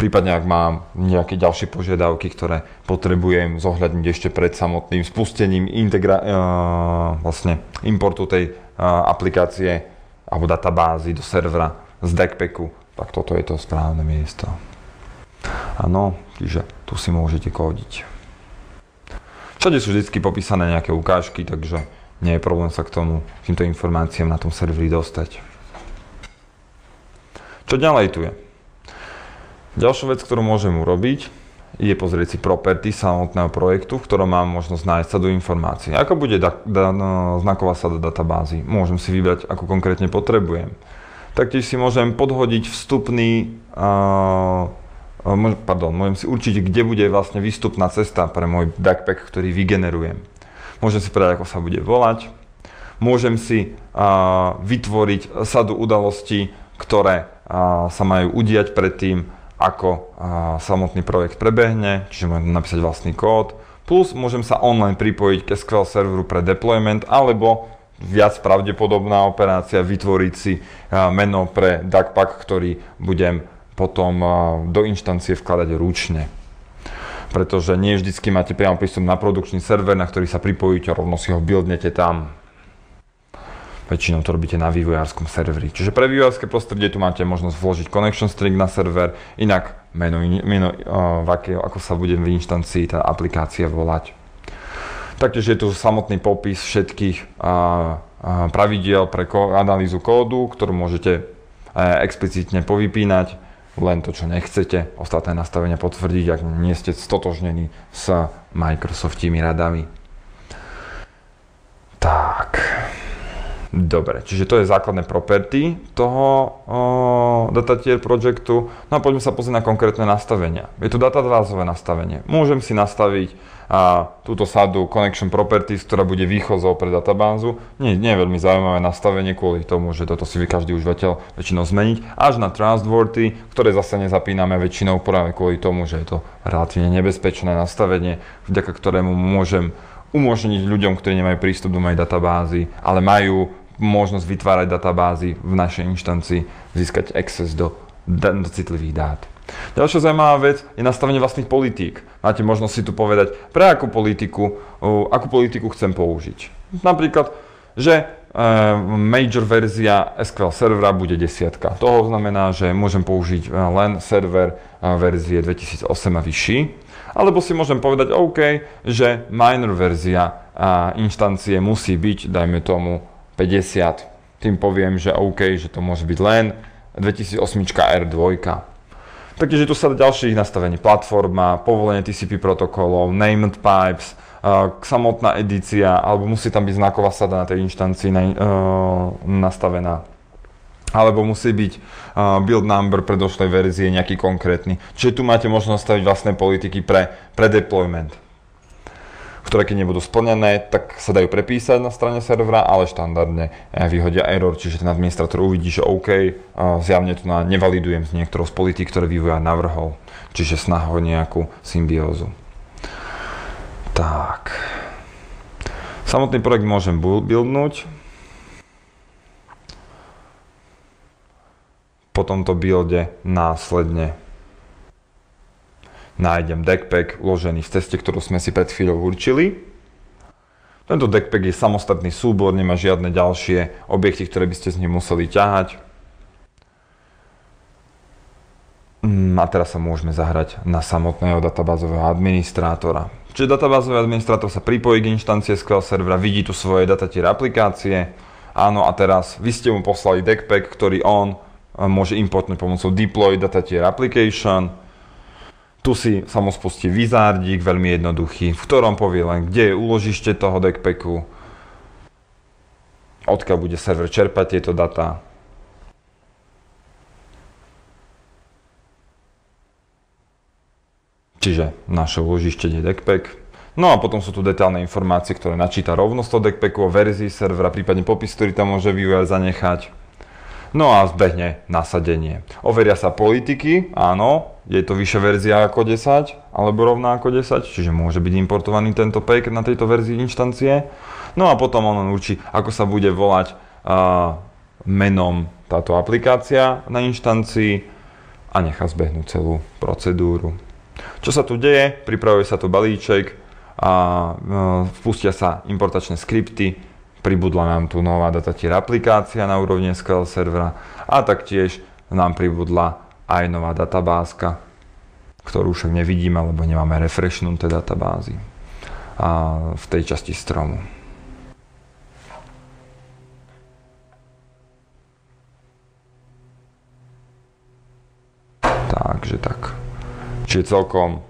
Prípadne ak mám nejaké ďalšie požiadavky, ktoré potrebujem zohľadniť ešte pred samotným spustením integra- uh, vlastne importu tej uh, aplikácie alebo databázy do servera z Deckpacku, tak toto je to správne miesto. Áno, čiže tu si môžete kódiť. Všade sú vždy popísané nejaké ukážky, takže nie je problém sa k tomu, týmto informáciám na tom serveri dostať. Čo ďalej tu je? Ďalšia vec, ktorú môžem urobiť, je pozrieť si property samotného projektu, v ktorom mám možnosť nájsť sadu informácií. Ako bude da, da, no, znaková sada databázy? Môžem si vybrať, ako konkrétne potrebujem. Taktiež si môžem podhodiť vstupný, uh, pardon, môžem si určiť, kde bude vlastne výstupná cesta pre môj backpack, ktorý vygenerujem. Môžem si povedať, ako sa bude volať. Môžem si uh, vytvoriť sadu udalostí, ktoré uh, sa majú udiať predtým, ako samotný projekt prebehne, čiže môžem napísať vlastný kód, plus môžem sa online pripojiť ke SQL serveru pre deployment, alebo viac pravdepodobná operácia vytvoriť si meno pre DuckPack, ktorý budem potom do inštancie vkladať ručne. Pretože nie vždycky máte priamo prístup na produkčný server, na ktorý sa pripojíte rovno si ho buildnete tam. Väčšinou to robíte na vývojárskom serveri. Čiže pre vývojárske prostredie tu máte možnosť vložiť connection string na server, inak meno, meno uh, aký, ako sa bude v inštancii tá aplikácia volať. Taktiež je tu samotný popis všetkých uh, uh, pravidiel pre ko- analýzu kódu, ktorú môžete uh, explicitne povypínať, len to, čo nechcete, ostatné nastavenia potvrdiť, ak nie ste stotožnení s Microsoftimi radami. Tak. Dobre, čiže to je základné property toho o, data tier projectu. No a poďme sa pozrieť na konkrétne nastavenia. Je tu databázové nastavenie. Môžem si nastaviť a, túto sadu connection properties, ktorá bude výchozou pre databázu. Nie, nie je veľmi zaujímavé nastavenie kvôli tomu, že toto si vie každý užívateľ väčšinou zmeniť. Až na trustworthy, ktoré zase nezapíname väčšinou práve kvôli tomu, že je to relatívne nebezpečné nastavenie, vďaka ktorému môžem umožniť ľuďom, ktorí nemajú prístup do mojej databázy, ale majú možnosť vytvárať databázy v našej inštancii, získať access do, do citlivých dát. Ďalšia zaujímavá vec je nastavenie vlastných politík. Máte možnosť si tu povedať, pre akú politiku, akú politiku chcem použiť. Napríklad, že e, major verzia SQL servera bude desiatka. To znamená, že môžem použiť e, len server e, verzie 2008 a vyšší. Alebo si môžem povedať OK, že minor verzia inštancie musí byť, dajme tomu, 50. Tým poviem, že OK, že to môže byť len 2008 R2. Takže tu sa ďalších nastavení platforma, povolenie TCP protokolov, named pipes, uh, samotná edícia, alebo musí tam byť znaková sada na tej inštancii na, uh, nastavená alebo musí byť uh, build number predošlej verzie nejaký konkrétny. Čiže tu máte možnosť staviť vlastné politiky pre, pre deployment, ktoré keď nebudú splnené, tak sa dajú prepísať na strane servera, ale štandardne uh, vyhodia error, čiže ten administrator uvidí, že OK, uh, zjavne tu na nevalidujem z niektorou z politik, ktoré vývojár navrhol, čiže snaha o nejakú symbiózu. Tak. Samotný projekt môžem buildnúť, po tomto builde následne nájdem deckpack uložený v ceste, ktorú sme si pred chvíľou určili. Tento deckpack je samostatný súbor, nemá žiadne ďalšie objekty, ktoré by ste z ním museli ťahať. Mm, a teraz sa môžeme zahrať na samotného databázového administrátora. Čiže databázový administrátor sa pripojí k inštancie SQL servera, vidí tu svoje datatier aplikácie. Áno, a teraz vy ste mu poslali deckpack, ktorý on môže importnúť pomocou deploy data tier application. Tu si samospustí wizardík, veľmi jednoduchý, v ktorom povie len, kde je úložište toho deckpacku, odkiaľ bude server čerpať tieto data. Čiže naše úložište je deckpack. No a potom sú tu detálne informácie, ktoré načíta rovnosť toho deckpacku o verzii servera, prípadne popis, ktorý tam môže vývojár zanechať. No a zbehne nasadenie. Overia sa politiky, áno, je to vyššia verzia ako 10, alebo rovná ako 10, čiže môže byť importovaný tento pack na tejto verzii inštancie. No a potom on určí, ako sa bude volať uh, menom táto aplikácia na inštancii a nechá zbehnúť celú procedúru. Čo sa tu deje? Pripravuje sa tu balíček a uh, spustia sa importačné skripty, pribudla nám tu nová datatier aplikácia na úrovni SQL servera a taktiež nám pribudla aj nová databázka, ktorú však nevidíme, lebo nemáme refreshnuté databázy a v tej časti stromu. Takže tak. Čiže celkom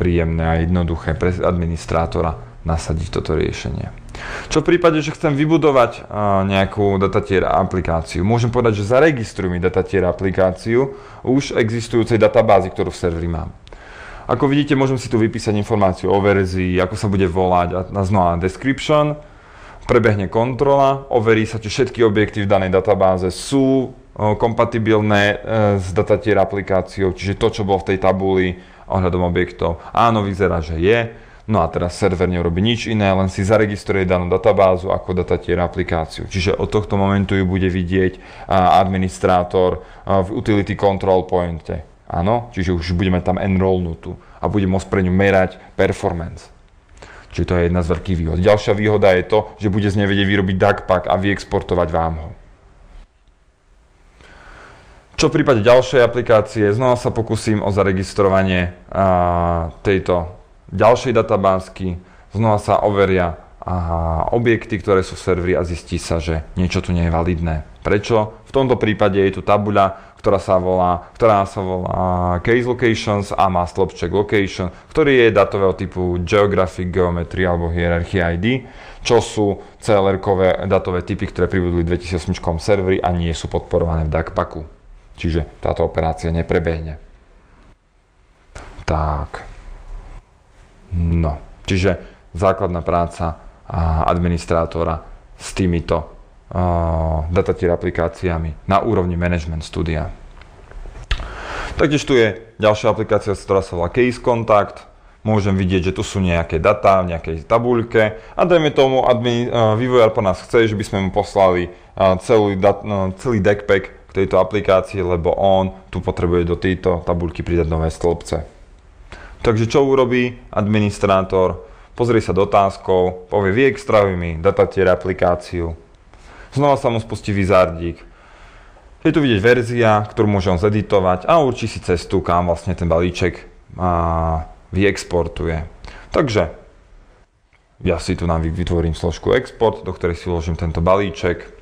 príjemné a jednoduché pre administrátora nasadiť toto riešenie. Čo v prípade, že chcem vybudovať nejakú datatier aplikáciu? Môžem povedať, že zaregistruj mi datatier aplikáciu už existujúcej databázy, ktorú v serveri mám. Ako vidíte, môžem si tu vypísať informáciu o verzii, ako sa bude volať a znova description, prebehne kontrola, overí sa, či všetky objekty v danej databáze sú kompatibilné e, s datatier aplikáciou, čiže to, čo bolo v tej tabuli ohľadom objektov. Áno, vyzerá, že je No a teraz server nerobí nič iné, len si zaregistruje danú databázu ako datatier aplikáciu. Čiže od tohto momentu ju bude vidieť administrátor v utility control pointe. Áno, čiže už budeme tam enrollnutú a bude môcť pre ňu merať performance. Čiže to je jedna z veľkých výhod. Ďalšia výhoda je to, že bude z nej vyrobiť DACPAC a vyexportovať vám ho. Čo v prípade ďalšej aplikácie, znova sa pokúsim o zaregistrovanie a, tejto ďalšej databázky, znova sa overia a objekty, ktoré sú v serveri a zistí sa, že niečo tu nie je validné. Prečo? V tomto prípade je tu tabuľa, ktorá sa volá, ktorá sa volá case locations a má stĺpček location, ktorý je datového typu geographic, geometry alebo hierarchy ID, čo sú CLR-kové datové typy, ktoré pribudli v 2008 serveri a nie sú podporované v DACPACu. Čiže táto operácia neprebehne. Tak. No, čiže základná práca administrátora s týmito uh, datatier aplikáciami na úrovni management studia. Taktiež tu je ďalšia aplikácia, ktorá sa volá Case Contact. Môžem vidieť, že tu sú nejaké data v nejakej tabuľke a dajme tomu, admin, uh, vývojár po nás chce, že by sme mu poslali uh, celý, dat, celý deckpack k tejto aplikácii, lebo on tu potrebuje do tejto tabuľky pridať nové stĺpce. Takže čo urobí administrátor? Pozrie sa do otázkou, povie vyextrahuj mi datatier aplikáciu. Znova sa mu spustí vizardík. Je tu vidieť verzia, ktorú môže on zeditovať a určí si cestu, kam vlastne ten balíček a, vyexportuje. Takže ja si tu nám vytvorím složku export, do ktorej si vložím tento balíček,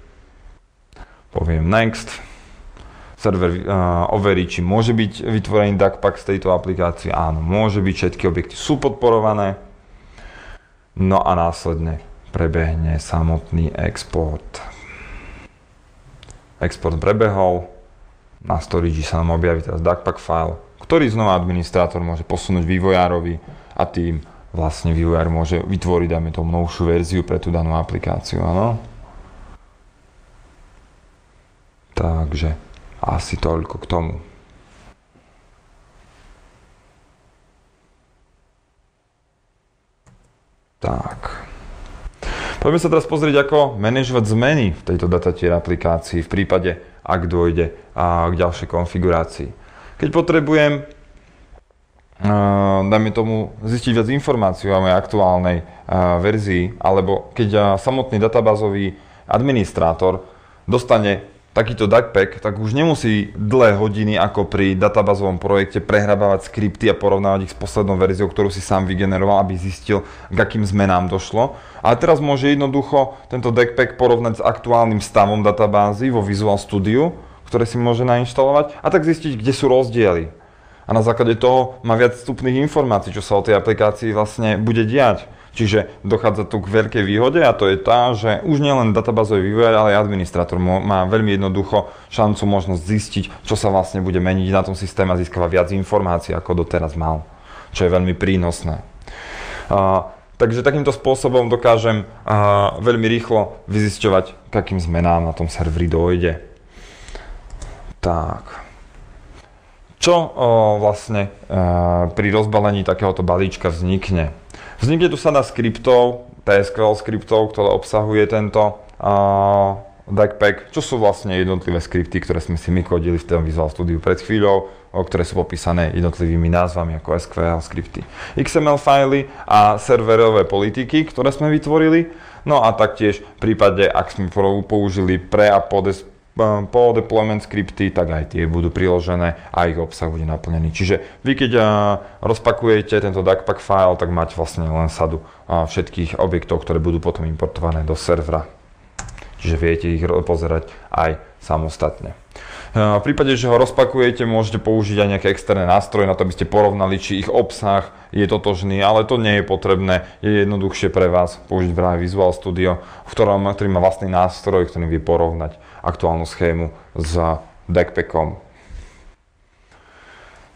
poviem next, server uh, overí, či môže byť vytvorený DACPAC z tejto aplikácie. Áno, môže byť, všetky objekty sú podporované. No a následne prebehne samotný export. Export prebehol, na storage sa nám objaví teraz DACPAC file, ktorý znova administrátor môže posunúť vývojárovi a tým vlastne vývojár môže vytvoriť, dajme tomu, novšiu verziu pre tú danú aplikáciu, áno? Takže asi toľko k tomu. Tak. Poďme sa teraz pozrieť, ako manažovať zmeny v tejto datatier aplikácii v prípade, ak dôjde k ďalšej konfigurácii. Keď potrebujem, dajme tomu, zistiť viac informácií o mojej aktuálnej verzii, alebo keď samotný databázový administrátor dostane takýto DuckPack, tak už nemusí dlhé hodiny ako pri databázovom projekte prehrabávať skripty a porovnávať ich s poslednou verziou, ktorú si sám vygeneroval, aby zistil, k akým zmenám došlo. A teraz môže jednoducho tento DuckPack porovnať s aktuálnym stavom databázy vo Visual Studio, ktoré si môže nainštalovať a tak zistiť, kde sú rozdiely. A na základe toho má viac vstupných informácií, čo sa o tej aplikácii vlastne bude diať. Čiže dochádza tu k veľkej výhode a to je tá, že už nielen databázový vývojár, ale aj administrátor má veľmi jednoducho šancu, možnosť zistiť, čo sa vlastne bude meniť na tom systéme a získava viac informácií, ako doteraz mal, čo je veľmi prínosné. Uh, takže takýmto spôsobom dokážem uh, veľmi rýchlo vyzisťovať, k akým zmenám na tom serveri dojde. Tak. Čo uh, vlastne uh, pri rozbalení takéhoto balíčka vznikne? Vznikne tu sada skriptov, PSQL skriptov, ktoré obsahuje tento uh, Backpack, čo sú vlastne jednotlivé skripty, ktoré sme si my kodili v tom Visual Studio pred chvíľou, ktoré sú popísané jednotlivými názvami ako SQL skripty. XML fajly a serverové politiky, ktoré sme vytvorili. No a taktiež v prípade, ak sme použili pre a po po deployment skripty, tak aj tie budú priložené a ich obsah bude naplnený. Čiže vy keď rozpakujete tento DuckPack file, tak máte vlastne len sadu všetkých objektov, ktoré budú potom importované do servera. Čiže viete ich pozerať aj samostatne. V prípade, že ho rozpakujete, môžete použiť aj nejaké externé nástroje na to, aby ste porovnali, či ich obsah je totožný, ale to nie je potrebné. Je jednoduchšie pre vás použiť práve Visual Studio, v ktorom, ktorý má vlastný nástroj, ktorý vie porovnať aktuálnu schému s backpackom.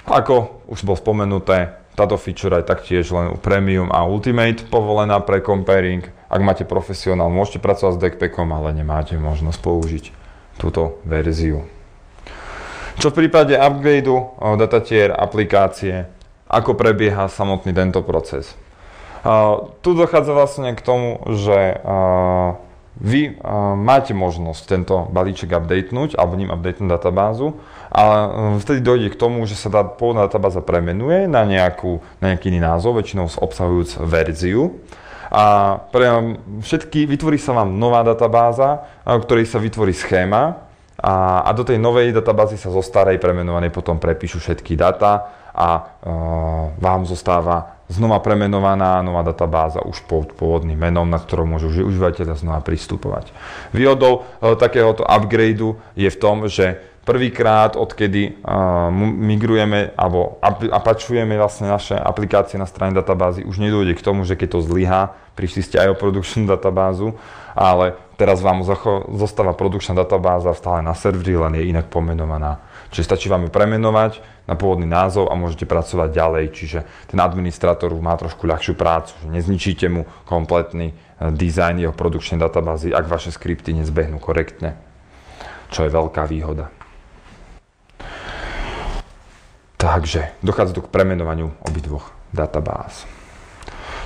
Ako už bolo spomenuté, táto feature je taktiež len u Premium a Ultimate povolená pre comparing. Ak máte profesionál, môžete pracovať s backpackom, ale nemáte možnosť použiť túto verziu. Čo v prípade upgradeu datatier aplikácie, ako prebieha samotný tento proces? Tu dochádza vlastne k tomu, že vy máte možnosť tento balíček updatenúť alebo ním updatenúť databázu a vtedy dojde k tomu, že sa tá pôvodná databáza premenuje na, nejakú, na nejaký iný názov, väčšinou obsahujúc verziu. A pre všetky vytvorí sa vám nová databáza, ktorej sa vytvorí schéma a, a do tej novej databázy sa zo starej premenovanej potom prepíšu všetky data a vám zostáva znova premenovaná nová databáza už pod pôvodným menom, na ktorom môžu užívateľia znova pristupovať. Výhodou e, takéhoto upgradeu je v tom, že prvýkrát, odkedy uh, migrujeme alebo apačujeme vlastne naše aplikácie na strane databázy, už nedôjde k tomu, že keď to zlyhá, prišli ste aj o production databázu, ale teraz vám zostáva produkčná databáza stále na serveri, len je inak pomenovaná. Čiže stačí vám ju premenovať na pôvodný názov a môžete pracovať ďalej. Čiže ten administrátor má trošku ľahšiu prácu, že nezničíte mu kompletný eh, dizajn jeho produkčnej databázy, ak vaše skripty nezbehnú korektne, čo je veľká výhoda. Takže dochádza tu k premenovaniu obidvoch databáz.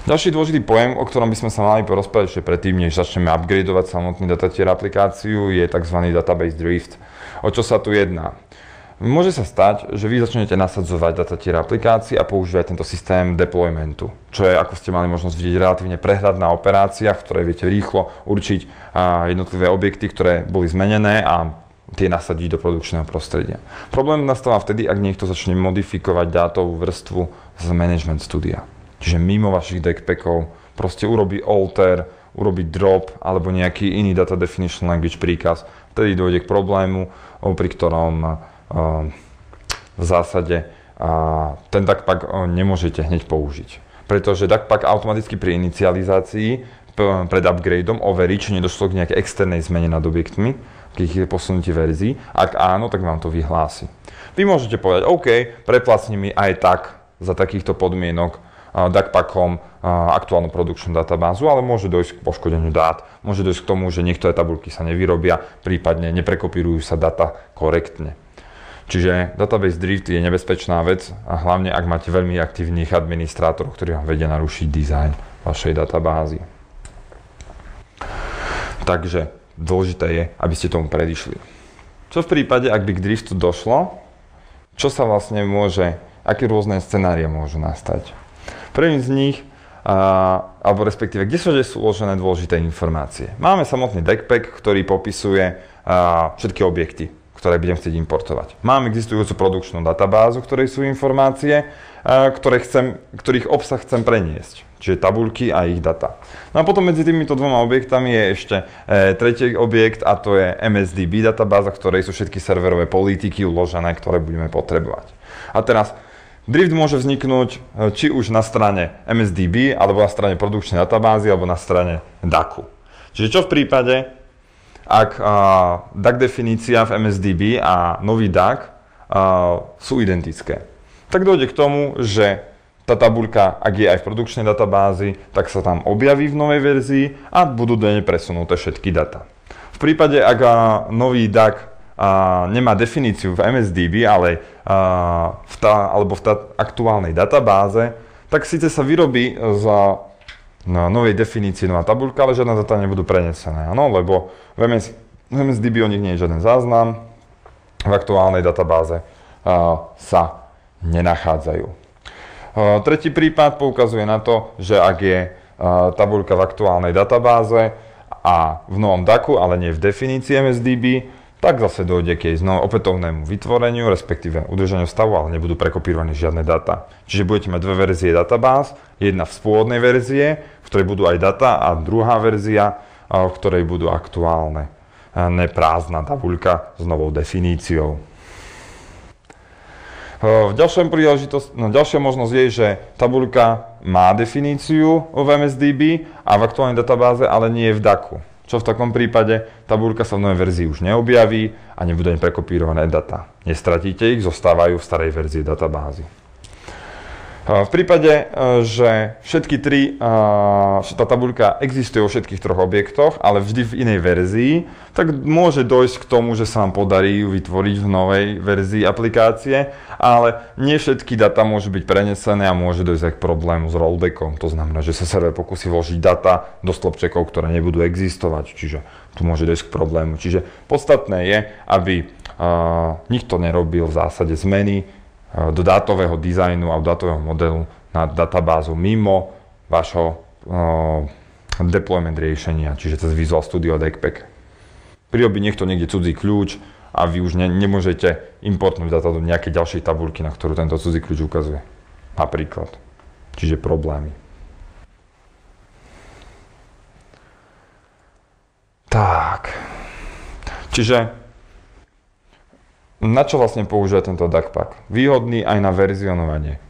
Ďalší dôležitý pojem, o ktorom by sme sa mali porozprávať ešte predtým, než začneme upgradeovať samotný datatier aplikáciu, je tzv. database drift. O čo sa tu jedná? Môže sa stať, že vy začnete nasadzovať datatier aplikácií a používať tento systém deploymentu, čo je, ako ste mali možnosť vidieť, relatívne prehľadná operácia, v ktorej viete rýchlo určiť jednotlivé objekty, ktoré boli zmenené a tie nasadiť do produkčného prostredia. Problém nastáva vtedy, ak niekto začne modifikovať dátovú vrstvu z management studia. Čiže mimo vašich deckpackov proste urobí alter, urobí drop alebo nejaký iný data definition language príkaz. Vtedy dojde k problému, pri ktorom v zásade ten DuckPack nemôžete hneď použiť. Pretože DuckPack automaticky pri inicializácii pred upgradeom overí, či nedošlo k nejakej externej zmene nad objektmi, k ich posunutí verzií. Ak áno, tak vám to vyhlási. Vy môžete povedať, OK, preplácni mi aj tak za takýchto podmienok DACPACom aktuálnu produkčnú databázu, ale môže dojsť k poškodeniu dát, môže dojsť k tomu, že niektoré tabulky sa nevyrobia, prípadne neprekopírujú sa data korektne. Čiže database drift je nebezpečná vec a hlavne ak máte veľmi aktívnych administrátorov, ktorí vám vedia narušiť dizajn vašej databázy. Takže dôležité je, aby ste tomu predišli. Čo v prípade, ak by k driftu došlo, čo sa vlastne môže, aké rôzne scenárie môžu nastať? Prvým z nich, a, alebo respektíve, kde sú, sú uložené dôležité informácie. Máme samotný deckpack, ktorý popisuje a, všetky objekty, ktoré budem chcieť importovať. Mám existujúcu produkčnú databázu, ktorej sú informácie, a, ktoré chcem, ktorých obsah chcem preniesť čiže tabulky a ich data. No a potom medzi týmito dvoma objektami je ešte e, tretí objekt a to je MSDB databáza, v ktorej sú všetky serverové politiky uložené, ktoré budeme potrebovať. A teraz Drift môže vzniknúť e, či už na strane MSDB, alebo na strane produkčnej databázy, alebo na strane DACu. Čiže čo v prípade, ak uh, DAC definícia v MSDB a nový DAC uh, sú identické? Tak dojde k tomu, že tá tabuľka, ak je aj v produkčnej databázi, tak sa tam objaví v novej verzii a budú do nej presunuté všetky data. V prípade, ak nový DAC nemá definíciu v MSDB, ale v tá, alebo v tá aktuálnej databáze, tak síce sa vyrobí za na novej definícii nová tabuľka, ale žiadne data nebudú prenesené, áno, lebo v, MS, v MSDB o nich nie je žiaden záznam, v aktuálnej databáze sa nenachádzajú. Tretí prípad poukazuje na to, že ak je tabuľka v aktuálnej databáze a v novom DACu, ale nie v definícii MSDB, tak zase dojde k jej znovu opätovnému vytvoreniu, respektíve udržaniu stavu, ale nebudú prekopírované žiadne data. Čiže budete mať dve verzie databáz, jedna v spôvodnej verzie, v ktorej budú aj data a druhá verzia, v ktorej budú aktuálne. Neprázdna tabuľka s novou definíciou. V ďalšom príležitosť, no ďalšia možnosť je, že tabuľka má definíciu v MSDB a v aktuálnej databáze, ale nie je v DACu. Čo v takom prípade tabuľka sa v novej verzii už neobjaví a nebudú ani prekopírované data. Nestratíte ich, zostávajú v starej verzii databázy. V prípade, e, že všetky tri, e, tá tabuľka existuje vo všetkých troch objektoch, ale vždy v inej verzii, tak môže dojsť k tomu, že sa vám podarí ju vytvoriť v novej verzii aplikácie, ale nie všetky data môžu byť prenesené a môže dojsť aj k problému s rollbackom. To znamená, že sa server pokusí vložiť data do stĺpčekov, ktoré nebudú existovať, čiže tu môže dojsť k problému. Čiže podstatné je, aby uh, nikto nerobil v zásade zmeny, do dátového dizajnu a dátového modelu na databázu mimo vašho uh, deployment riešenia, čiže cez Visual Studio Deckpack. Prirobí niekto niekde cudzí kľúč a vy už ne, nemôžete importnúť data do nejakej ďalšej tabulky, na ktorú tento cudzí kľúč ukazuje. Napríklad. Čiže problémy. Tak. Čiže na čo vlastne používa tento DuckPack? Výhodný aj na verzionovanie.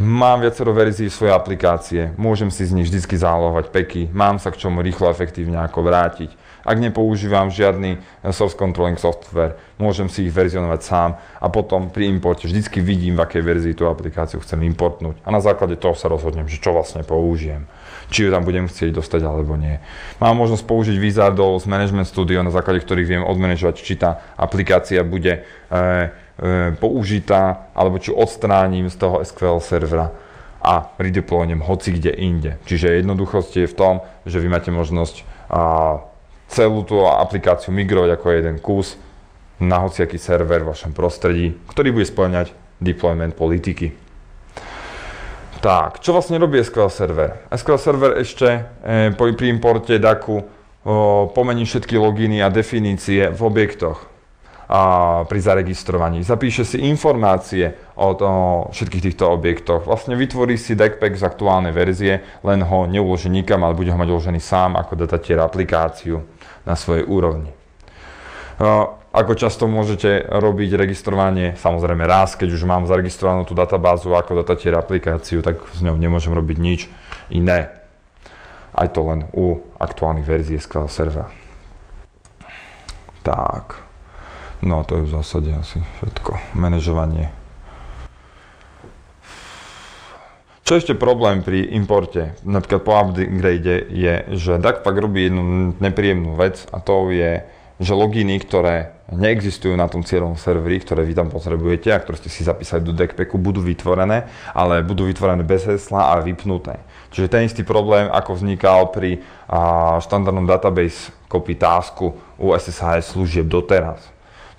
Mám viacero verzií svojej aplikácie, môžem si z nich vždy zálohovať peky, mám sa k čomu rýchlo a efektívne ako vrátiť. Ak nepoužívam žiadny source controlling software, môžem si ich verzionovať sám a potom pri importe vždycky vidím, v akej verzii tú aplikáciu chcem importnúť a na základe toho sa rozhodnem, že čo vlastne použijem či ju tam budem chcieť dostať alebo nie. Mám možnosť použiť Wizardov z Management Studio, na základe ktorých viem odmanežovať, či tá aplikácia bude e, e, použitá, alebo či odstránim z toho SQL servera a redeploynem hoci kde inde. Čiže jednoduchosť je v tom, že vy máte možnosť a, celú tú aplikáciu migrovať ako jeden kus na hociaký server v vašom prostredí, ktorý bude splňať deployment politiky. Tak, čo vlastne robí SQL Server? SQL Server ešte e, pri importe DACu pomení všetky loginy a definície v objektoch. pri zaregistrovaní. Zapíše si informácie o, o všetkých týchto objektoch. Vlastne vytvorí si deckpack z aktuálnej verzie, len ho neuloží nikam, ale bude ho mať uložený sám ako datatier aplikáciu na svojej úrovni. Ako často môžete robiť registrovanie, samozrejme raz, keď už mám zaregistrovanú tú databázu ako datatier aplikáciu, tak s ňou nemôžem robiť nič iné. Aj to len u aktuálnych verzií SQL servera. Tak. No to je v zásade asi všetko. Manažovanie. Čo ešte problém pri importe, napríklad po upgrade, je, že DuckPack robí jednu nepríjemnú vec a to je, že loginy, ktoré neexistujú na tom cieľovom serveri, ktoré vy tam potrebujete a ktoré ste si zapísali do Deckpacku, budú vytvorené, ale budú vytvorené bez hesla a vypnuté. Čiže ten istý problém, ako vznikal pri a, štandardnom database copy tasku u SSHS služieb doteraz.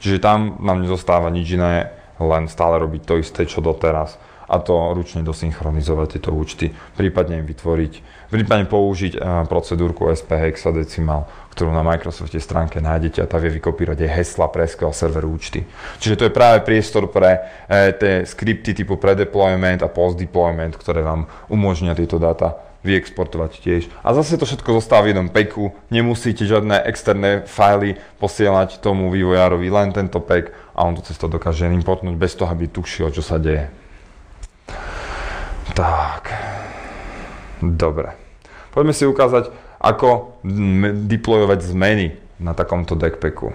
Čiže tam nám nezostáva nič iné, len stále robiť to isté, čo doteraz a to ručne dosynchronizovať tieto účty, prípadne im vytvoriť, prípadne použiť procedúrku SPH hexadecimal, ktorú na Microsofte stránke nájdete a tá vie vykopírať aj hesla pre SQL server účty. Čiže to je práve priestor pre e, tie skripty typu predeployment a post-deployment, ktoré vám umožnia tieto dáta vyexportovať tiež. A zase to všetko zostáva v jednom peku, nemusíte žiadne externé fajly posielať tomu vývojárovi, len tento pek a on to cez dokáže importnúť bez toho, aby tušil, čo sa deje. Tak. Dobre. Poďme si ukázať, ako deployovať zmeny na takomto deckpacku.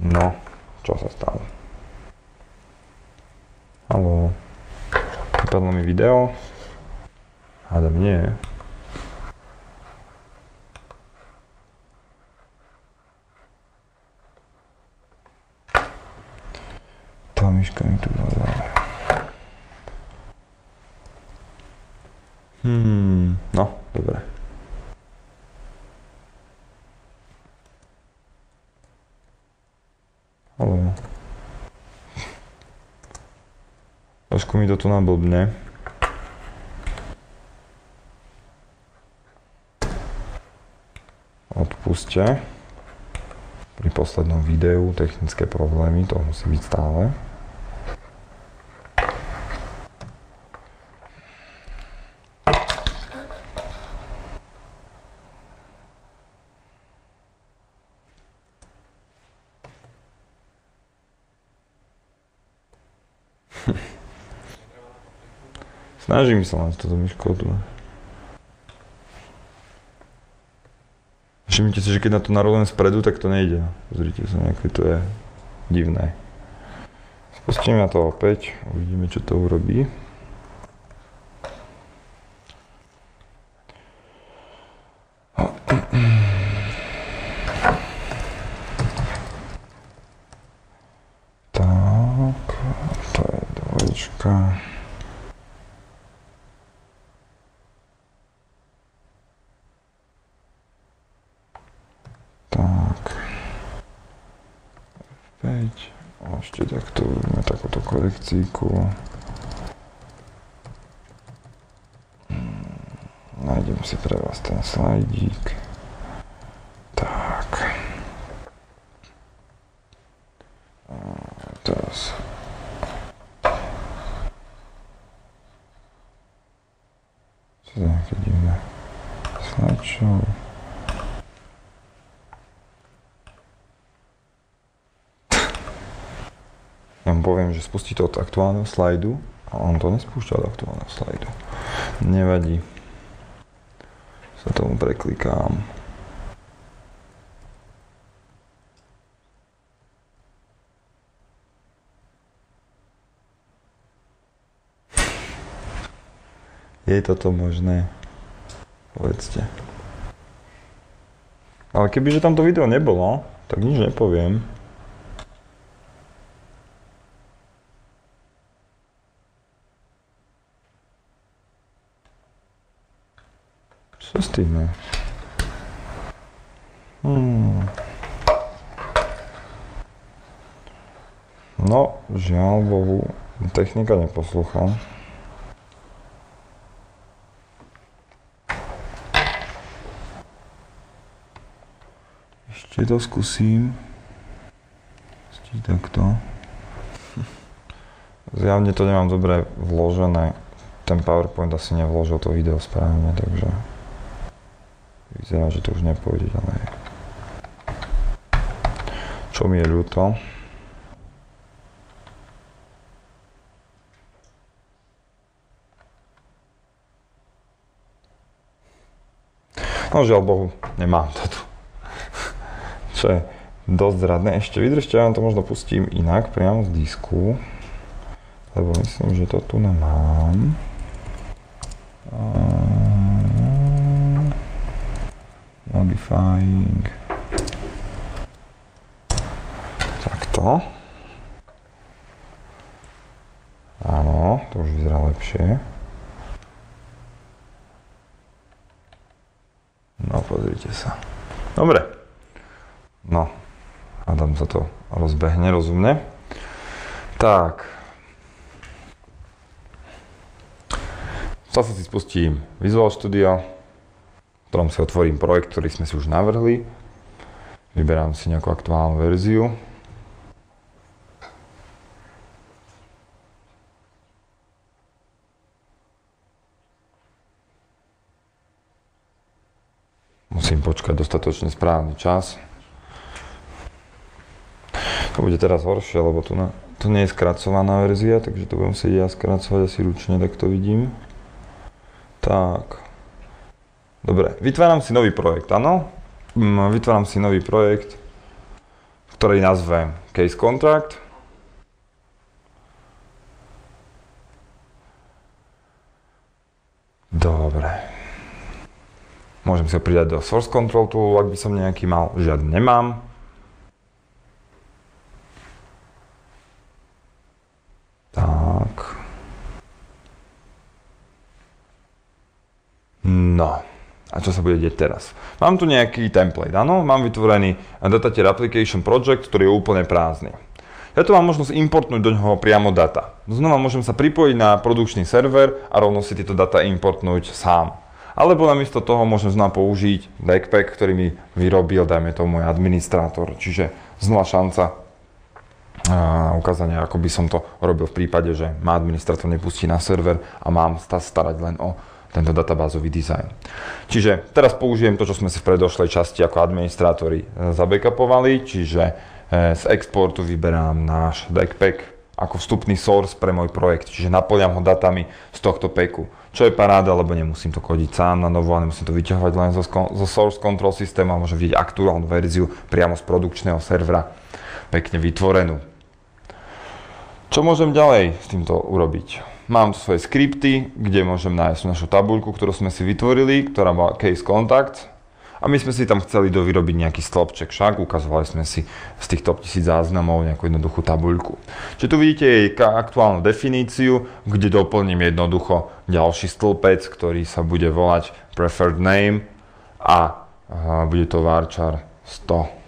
No, čo sa stalo? Haló. Vypadlo mi video. Hádam nie. Tá myška mi tu dala. Hmm, no, dobre. Haló. Trošku mi to tu nablbne. Odpuste. Pri poslednom videu technické problémy, to musí byť stále. Snažím sa len toto myško tu. Všimnite si, že keď na to narolím spredu, tak to nejde. Pozrite sa, nejaké to je divné. Spustíme na to opäť, uvidíme, čo to urobí. Korekcíku. Hmm, nájdem si pre vás ten slajdík. Tak. A teraz čo za nejaké divné slideshow. Ja mu to od aktuálneho slajdu a on to nespúšťa od aktuálneho slajdu. Nevadí. Sa tomu preklikám. Je toto možné? Povedzte. Ale kebyže tam to video nebolo, tak nič nepoviem. Tým je? Hmm. No, žiaľ Bohu, technika neposlúcha. Ešte to skúsim. Pustiť takto. Zjavne to nemám dobre vložené. Ten PowerPoint asi nevložil to video správne, takže vyzerá, že to už nepôjde ďalej. Čo mi je ľúto. No žiaľ Bohu, nemám to tu. Čo je dosť zradné. Ešte vydržte, ja vám to možno pustím inak, priamo z disku. Lebo myslím, že to tu nemám. Modifying. Takto. Áno, to už vyzerá lepšie. No, pozrite sa. Dobre. No, Adam sa to rozbehne rozumne. Tak, Zase si spustím Visual Studio, ktorom si otvorím projekt, ktorý sme si už navrhli. Vyberám si nejakú aktuálnu verziu. Musím počkať dostatočne správny čas. To bude teraz horšie, lebo tu na, to nie je skracovaná verzia, takže to budem sedieť a skracovať asi ručne, tak to vidím. Tak. Dobre, vytváram si nový projekt, áno? Mm, vytváram si nový projekt, ktorý nazvem Case Contract. Dobre. Môžem si ho pridať do Source Control Tool, ak by som nejaký mal. Žiadny nemám. No, a čo sa bude deť teraz? Mám tu nejaký template, áno? Mám vytvorený Datatier Application Project, ktorý je úplne prázdny. Ja tu mám možnosť importnúť do neho priamo data. Znova môžem sa pripojiť na produkčný server a rovno si tieto data importnúť sám. Alebo namiesto toho môžem znova použiť backpack, ktorý mi vyrobil, dajme to môj administrátor. Čiže znova šanca a ukázania, ako by som to robil v prípade, že ma administrátor nepustí na server a mám sa starať len o tento databázový dizajn. Čiže teraz použijem to, čo sme si v predošlej časti ako administrátori e, zabackupovali, čiže e, z exportu vyberám náš backpack ako vstupný source pre môj projekt, čiže naplňam ho datami z tohto packu. Čo je paráda, lebo nemusím to kodiť sám na novo, a nemusím to vyťahovať len zo, zo source control systému a môžem vidieť aktuálnu verziu priamo z produkčného servera, pekne vytvorenú. Čo môžem ďalej s týmto urobiť? Mám svoje skripty, kde môžem nájsť našu tabuľku, ktorú sme si vytvorili, ktorá má case contact. A my sme si tam chceli dovyrobiť nejaký stĺpček, však ukazovali sme si z tých top 1000 záznamov nejakú jednoduchú tabuľku. Čiže tu vidíte jej aktuálnu definíciu, kde doplním jednoducho ďalší stĺpec, ktorý sa bude volať preferred name a bude to varchar 100.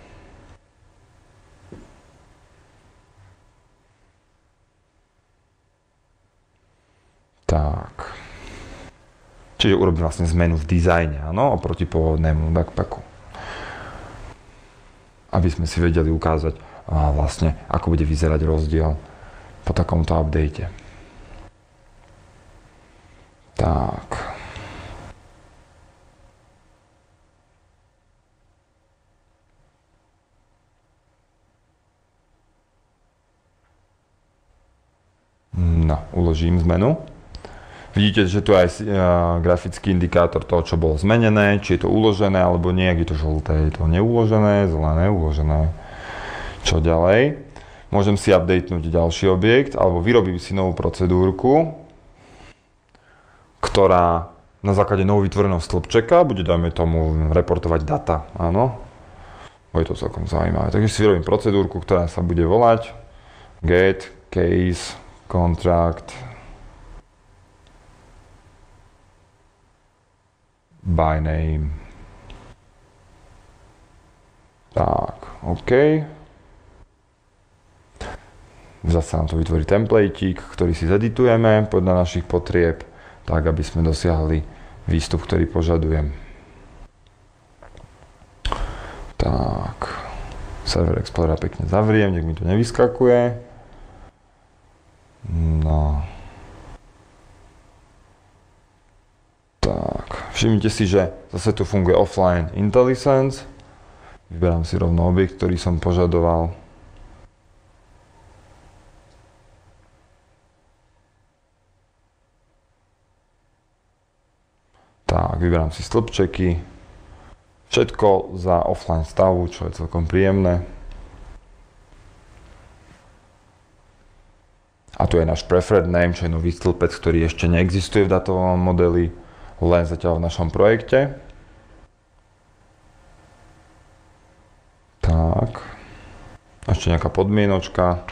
Tak. Čiže urobím vlastne zmenu v dizajne, áno, oproti pôvodnému backpacku. Aby sme si vedeli ukázať a vlastne, ako bude vyzerať rozdiel po takomto update. Tak. No, uložím zmenu. Vidíte, že tu je aj uh, grafický indikátor toho, čo bolo zmenené, či je to uložené alebo nie, je to žlté, je to neuložené, zelené, uložené. Čo ďalej? Môžem si updatenúť ďalší objekt, alebo vyrobím si novú procedúrku, ktorá na základe novo vytvoreného stĺpčeka bude, dajme tomu, reportovať data, áno. Bude to celkom zaujímavé. Takže si vyrobím procedúrku, ktorá sa bude volať get, case, contract, by name. Tak, OK. Zase nám to vytvorí templateík, ktorý si zeditujeme podľa našich potrieb, tak aby sme dosiahli výstup, ktorý požadujem. Tak. Server Explorer pekne zavriem, nech mi to nevyskakuje. No. Tak, všimnite si, že zase tu funguje offline IntelliSense. Vyberám si rovno objekt, ktorý som požadoval. Tak, vyberám si stĺpčeky. Všetko za offline stavu, čo je celkom príjemné. A tu je náš preferred name, čo je nový stĺpec, ktorý ešte neexistuje v datovom modeli, len zatiaľ v našom projekte. Tak. Ešte nejaká podmienočka.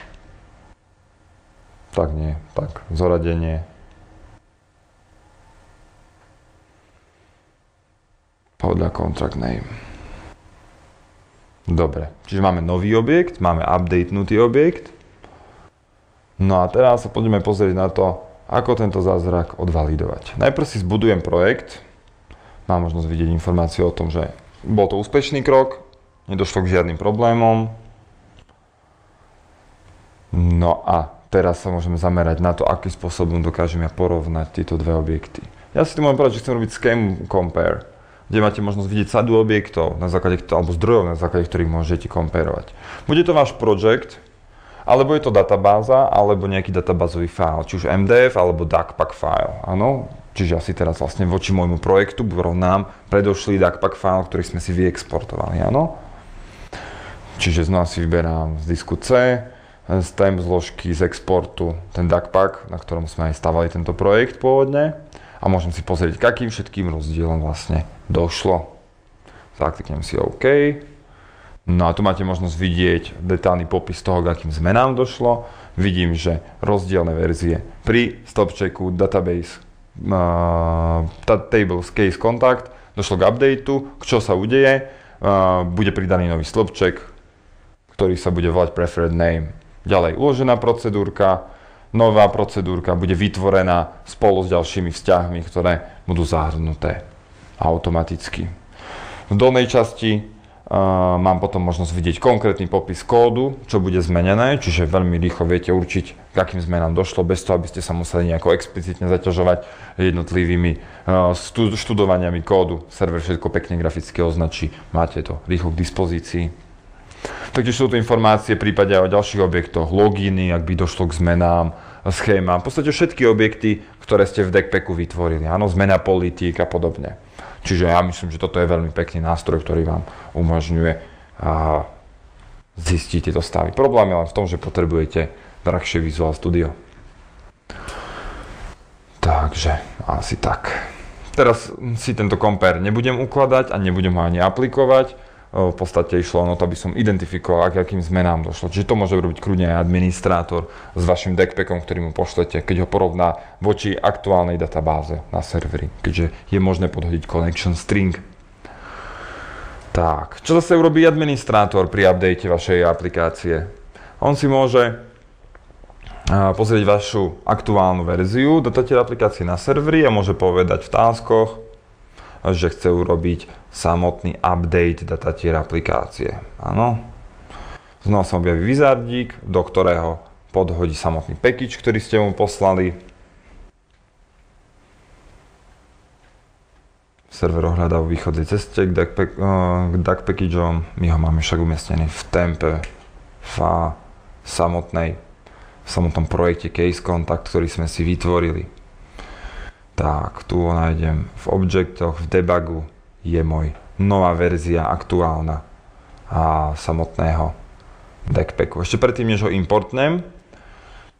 Tak nie, tak zoradenie. Podľa contract name. Dobre, čiže máme nový objekt, máme updatenutý objekt No a teraz sa poďme pozrieť na to, ako tento zázrak odvalidovať. Najprv si zbudujem projekt, mám možnosť vidieť informácie o tom, že bol to úspešný krok, nedošlo k žiadnym problémom. No a teraz sa môžeme zamerať na to, akým spôsobom dokážem ja porovnať tieto dve objekty. Ja si tu môžem povedať, že chcem robiť scam compare, kde máte možnosť vidieť sadu objektov, na základe, alebo zdrojov, na základe ktorých môžete komparovať. Bude to váš projekt, alebo je to databáza, alebo nejaký databázový file, či už MDF alebo DACPAC file, áno. Čiže asi teraz vlastne voči môjmu projektu rovnám predošlý DACPAC file, ktorý sme si vyexportovali, áno. Čiže znova si vyberám z disku C, z TEM zložky z exportu ten DACPAC, na ktorom sme aj stavali tento projekt pôvodne a môžem si pozrieť, k akým všetkým rozdielom vlastne došlo. Zakliknem si OK. No a tu máte možnosť vidieť detálny popis toho, k akým zmenám došlo. Vidím, že rozdielne verzie pri stĺpčeku database uh, tables case contact došlo k updateu, k čo sa udeje, uh, bude pridaný nový stĺpček, ktorý sa bude volať preferred name. Ďalej uložená procedúrka, nová procedúrka bude vytvorená spolu s ďalšími vzťahmi, ktoré budú zahrnuté automaticky. V dolnej časti mám potom možnosť vidieť konkrétny popis kódu, čo bude zmenené, čiže veľmi rýchlo viete určiť, k akým zmenám došlo, bez toho, aby ste sa museli nejako explicitne zaťažovať jednotlivými študovaniami kódu. Server všetko pekne graficky označí, máte to rýchlo k dispozícii. Takže sú tu informácie v prípade o ďalších objektoch, loginy, ak by došlo k zmenám, schéma, v podstate všetky objekty, ktoré ste v Deckpacku vytvorili, áno, zmena politík a podobne. Čiže ja myslím, že toto je veľmi pekný nástroj, ktorý vám umožňuje zistiť tieto stavy. Problém je len v tom, že potrebujete drahšie Visual Studio. Takže asi tak. Teraz si tento compare nebudem ukladať a nebudem ho ani aplikovať v podstate išlo o to, aby som identifikoval, ak, akým zmenám došlo. Čiže to môže robiť kľudne aj administrátor s vašim deckpackom, ktorý mu pošlete, keď ho porovná voči aktuálnej databáze na serveri, keďže je možné podhodiť connection string. Tak, čo zase urobí administrátor pri update vašej aplikácie? On si môže pozrieť vašu aktuálnu verziu datatier aplikácie na serveri a môže povedať v táskoch, že chce urobiť samotný update datatier aplikácie. Áno. Znova sa objaví wizardík, do ktorého podhodí samotný package, ktorý ste mu poslali. Server ohľadá v východnej ceste k DAC, uh, packageom. My ho máme však umiestnený v tempe v samotnej, v samotnom projekte Case Contact, ktorý sme si vytvorili. Tak, tu ho nájdem v objektoch, v debugu je môj nová verzia aktuálna a samotného deckpacku. Ešte predtým, než ho importnem,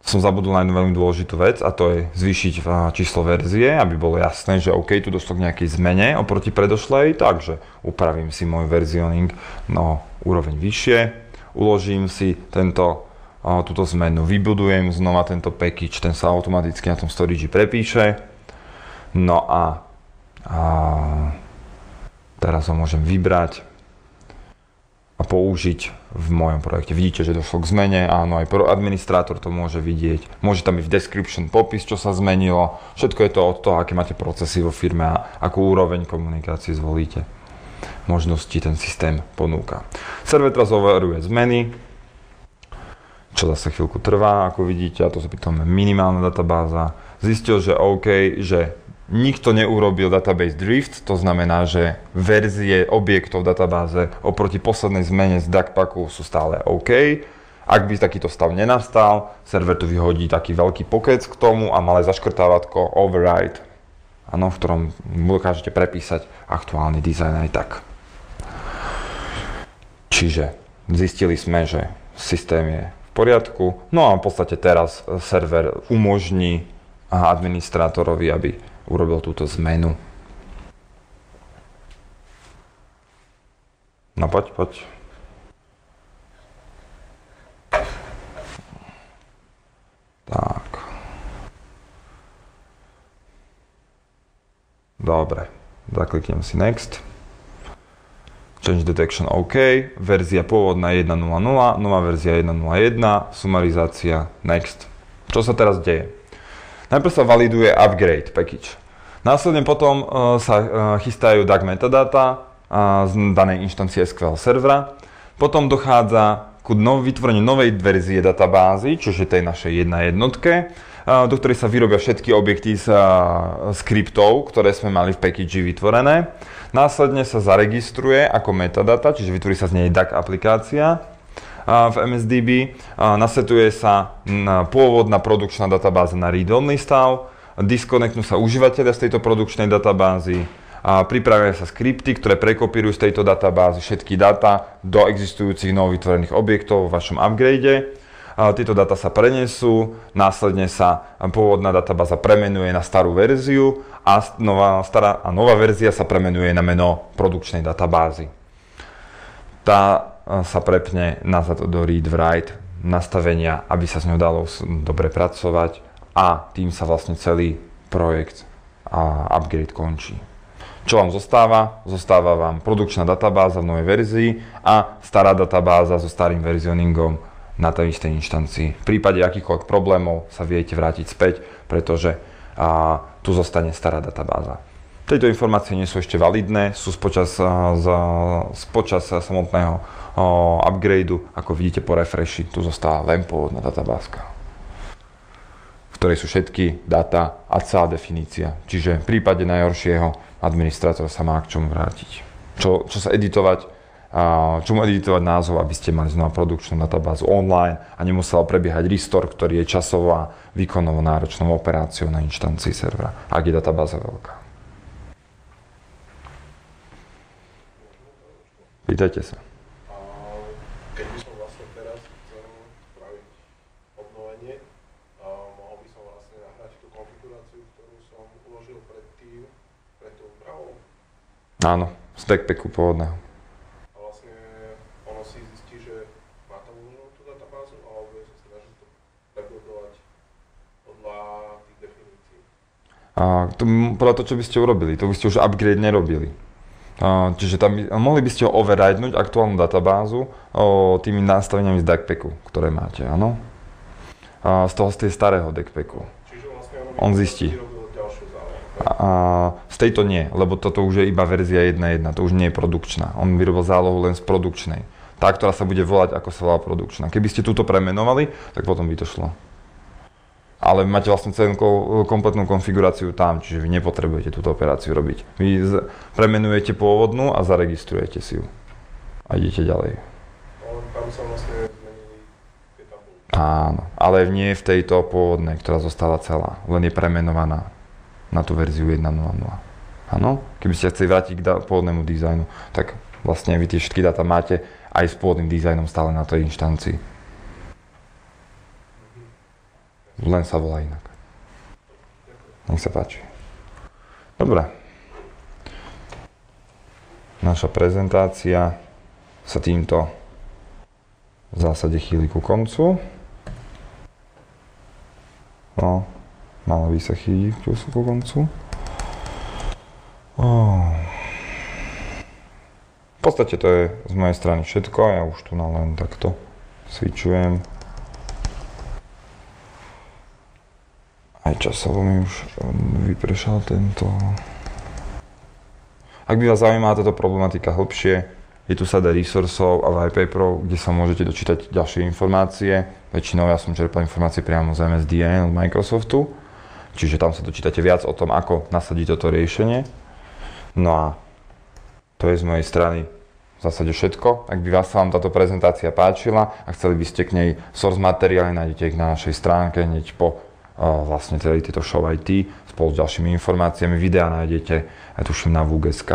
som zabudol na jednu veľmi dôležitú vec a to je zvýšiť číslo verzie, aby bolo jasné, že OK, tu došlo k nejakej zmene oproti predošlej, takže upravím si môj verzioning no úroveň vyššie, uložím si tento, túto zmenu, vybudujem znova tento package, ten sa automaticky na tom storage prepíše, No a, a teraz ho môžem vybrať a použiť v mojom projekte. Vidíte, že došlo k zmene, áno, aj administrátor to môže vidieť. Môže tam byť v description popis, čo sa zmenilo. Všetko je to od toho, aké máte procesy vo firme a akú úroveň komunikácie zvolíte. možnosti ten systém ponúka. Server teraz zmeny, čo zase chvíľku trvá, ako vidíte, a to sa pýtame minimálna databáza. Zistil, že OK, že nikto neurobil database drift, to znamená, že verzie objektov v databáze oproti poslednej zmene z DACPACu sú stále OK. Ak by takýto stav nenastal, server tu vyhodí taký veľký pokec k tomu a malé zaškrtávátko override, ano, v ktorom dokážete prepísať aktuálny dizajn aj tak. Čiže zistili sme, že systém je v poriadku, no a v podstate teraz server umožní administrátorovi, aby urobil túto zmenu. No poď, poď. Tak. Dobre, zakliknem si Next. Change Detection OK, verzia pôvodná 1.0.0, nová verzia 1.0.1, sumarizácia Next. Čo sa teraz deje? Najprv sa validuje upgrade package. Následne potom uh, sa uh, chystajú DAG metadata uh, z danej inštancie SQL servera. Potom dochádza ku vytvoreniu novej verzie databázy, čiže tej našej jedna jednotke, do ktorej sa vyrobia všetky objekty z skriptov, ktoré sme mali v package vytvorené. Následne sa zaregistruje ako metadata, čiže vytvorí sa z nej DAC aplikácia v MSDB, nasetuje sa pôvodná produkčná databáza na read-only stav, disconnectnú sa užívateľia z tejto produkčnej databázy, a pripravia sa skripty, ktoré prekopírujú z tejto databázy všetky dáta do existujúcich novovytvorených objektov v vašom upgrade. A tieto dáta sa prenesú, následne sa pôvodná databáza premenuje na starú verziu a nová, stará, a nová verzia sa premenuje na meno produkčnej databázy. Tá sa prepne nazad do read-write nastavenia, aby sa s ňou dalo dobre pracovať a tým sa vlastne celý projekt a upgrade končí. Čo vám zostáva? Zostáva vám produkčná databáza v novej verzii a stará databáza so starým verzioningom na tej istej inštancii. V prípade akýchkoľvek problémov sa viete vrátiť späť, pretože a, tu zostane stará databáza. Tieto informácie nie sú ešte validné, sú spočas, z, spočas samotného o, upgradeu. Ako vidíte po refreshi, tu zostáva len pôvodná databázka, v ktorej sú všetky data a celá definícia. Čiže v prípade najhoršieho administrátor sa má k čomu vrátiť. Čo, čo sa editovať, čomu editovať názov, aby ste mali znova produkčnú databázu online a nemusel prebiehať restore, ktorý je časovo a výkonovo náročnou operáciou na inštancii servera, ak je databáza veľká. Pýtajte sa. Áno, z backpacku pôvodného. A vlastne ono si zistí, že má tam uloženú tú databázu, alebo sa snažiť to podľa tých definícií. A to, podľa to, čo by ste urobili, to by ste už upgrade nerobili. A, čiže tam mohli by ste overridenúť aktuálnu databázu o, tými nastaveniami z backpacku, ktoré máte, áno? A, z toho z tej starého backpacku. Čiže vlastne ono On zistí. A z tejto nie, lebo toto už je iba verzia 1.1, to už nie je produkčná. On vyrobil zálohu len z produkčnej. Tá, ktorá sa bude volať, ako sa volá produkčná. Keby ste túto premenovali, tak potom by to šlo. Ale máte vlastne celú kompletnú konfiguráciu tam, čiže vy nepotrebujete túto operáciu robiť. Vy premenujete pôvodnú a zaregistrujete si ju. A idete ďalej. Tam sa vlastne. Áno, ale nie v tejto pôvodnej, ktorá zostala celá, len je premenovaná na tú verziu 1.0.0. Áno? Keby ste chceli vrátiť k pôvodnému dizajnu, tak vlastne vy tie všetky dáta máte aj s pôvodným dizajnom stále na tej inštancii. Len sa volá inak. Nech sa páči. Dobre. Naša prezentácia sa týmto v zásade chýli ku koncu. No, Mala by sa chytiť ku koncu. Oh. V podstate to je z mojej strany všetko, ja už tu na len takto switchujem. Aj časovo mi už vyprešal tento. Ak by vás zaujímala táto problematika hlbšie, je tu sada resursov a white kde sa môžete dočítať ďalšie informácie. Väčšinou ja som čerpal informácie priamo z MSDN od Microsoftu, čiže tam sa dočítate viac o tom, ako nasadiť toto riešenie. No a to je z mojej strany v zásade všetko. Ak by vás sa vám táto prezentácia páčila a chceli by ste k nej source materiály, nájdete ich na našej stránke hneď po uh, vlastne celý tieto show IT spolu s ďalšími informáciami. Videa nájdete, ja tuším, na VGSK.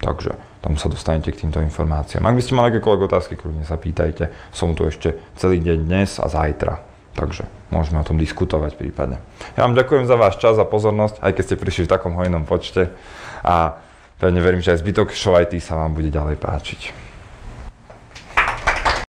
Takže tam sa dostanete k týmto informáciám. Ak by ste mali akékoľvek otázky, kľudne sa pýtajte. Som tu ešte celý deň dnes a zajtra. Takže môžeme o tom diskutovať prípadne. Ja vám ďakujem za váš čas a pozornosť, aj keď ste prišli v takom hojnom počte. A pevne verím, že aj zbytok Show IT sa vám bude ďalej páčiť.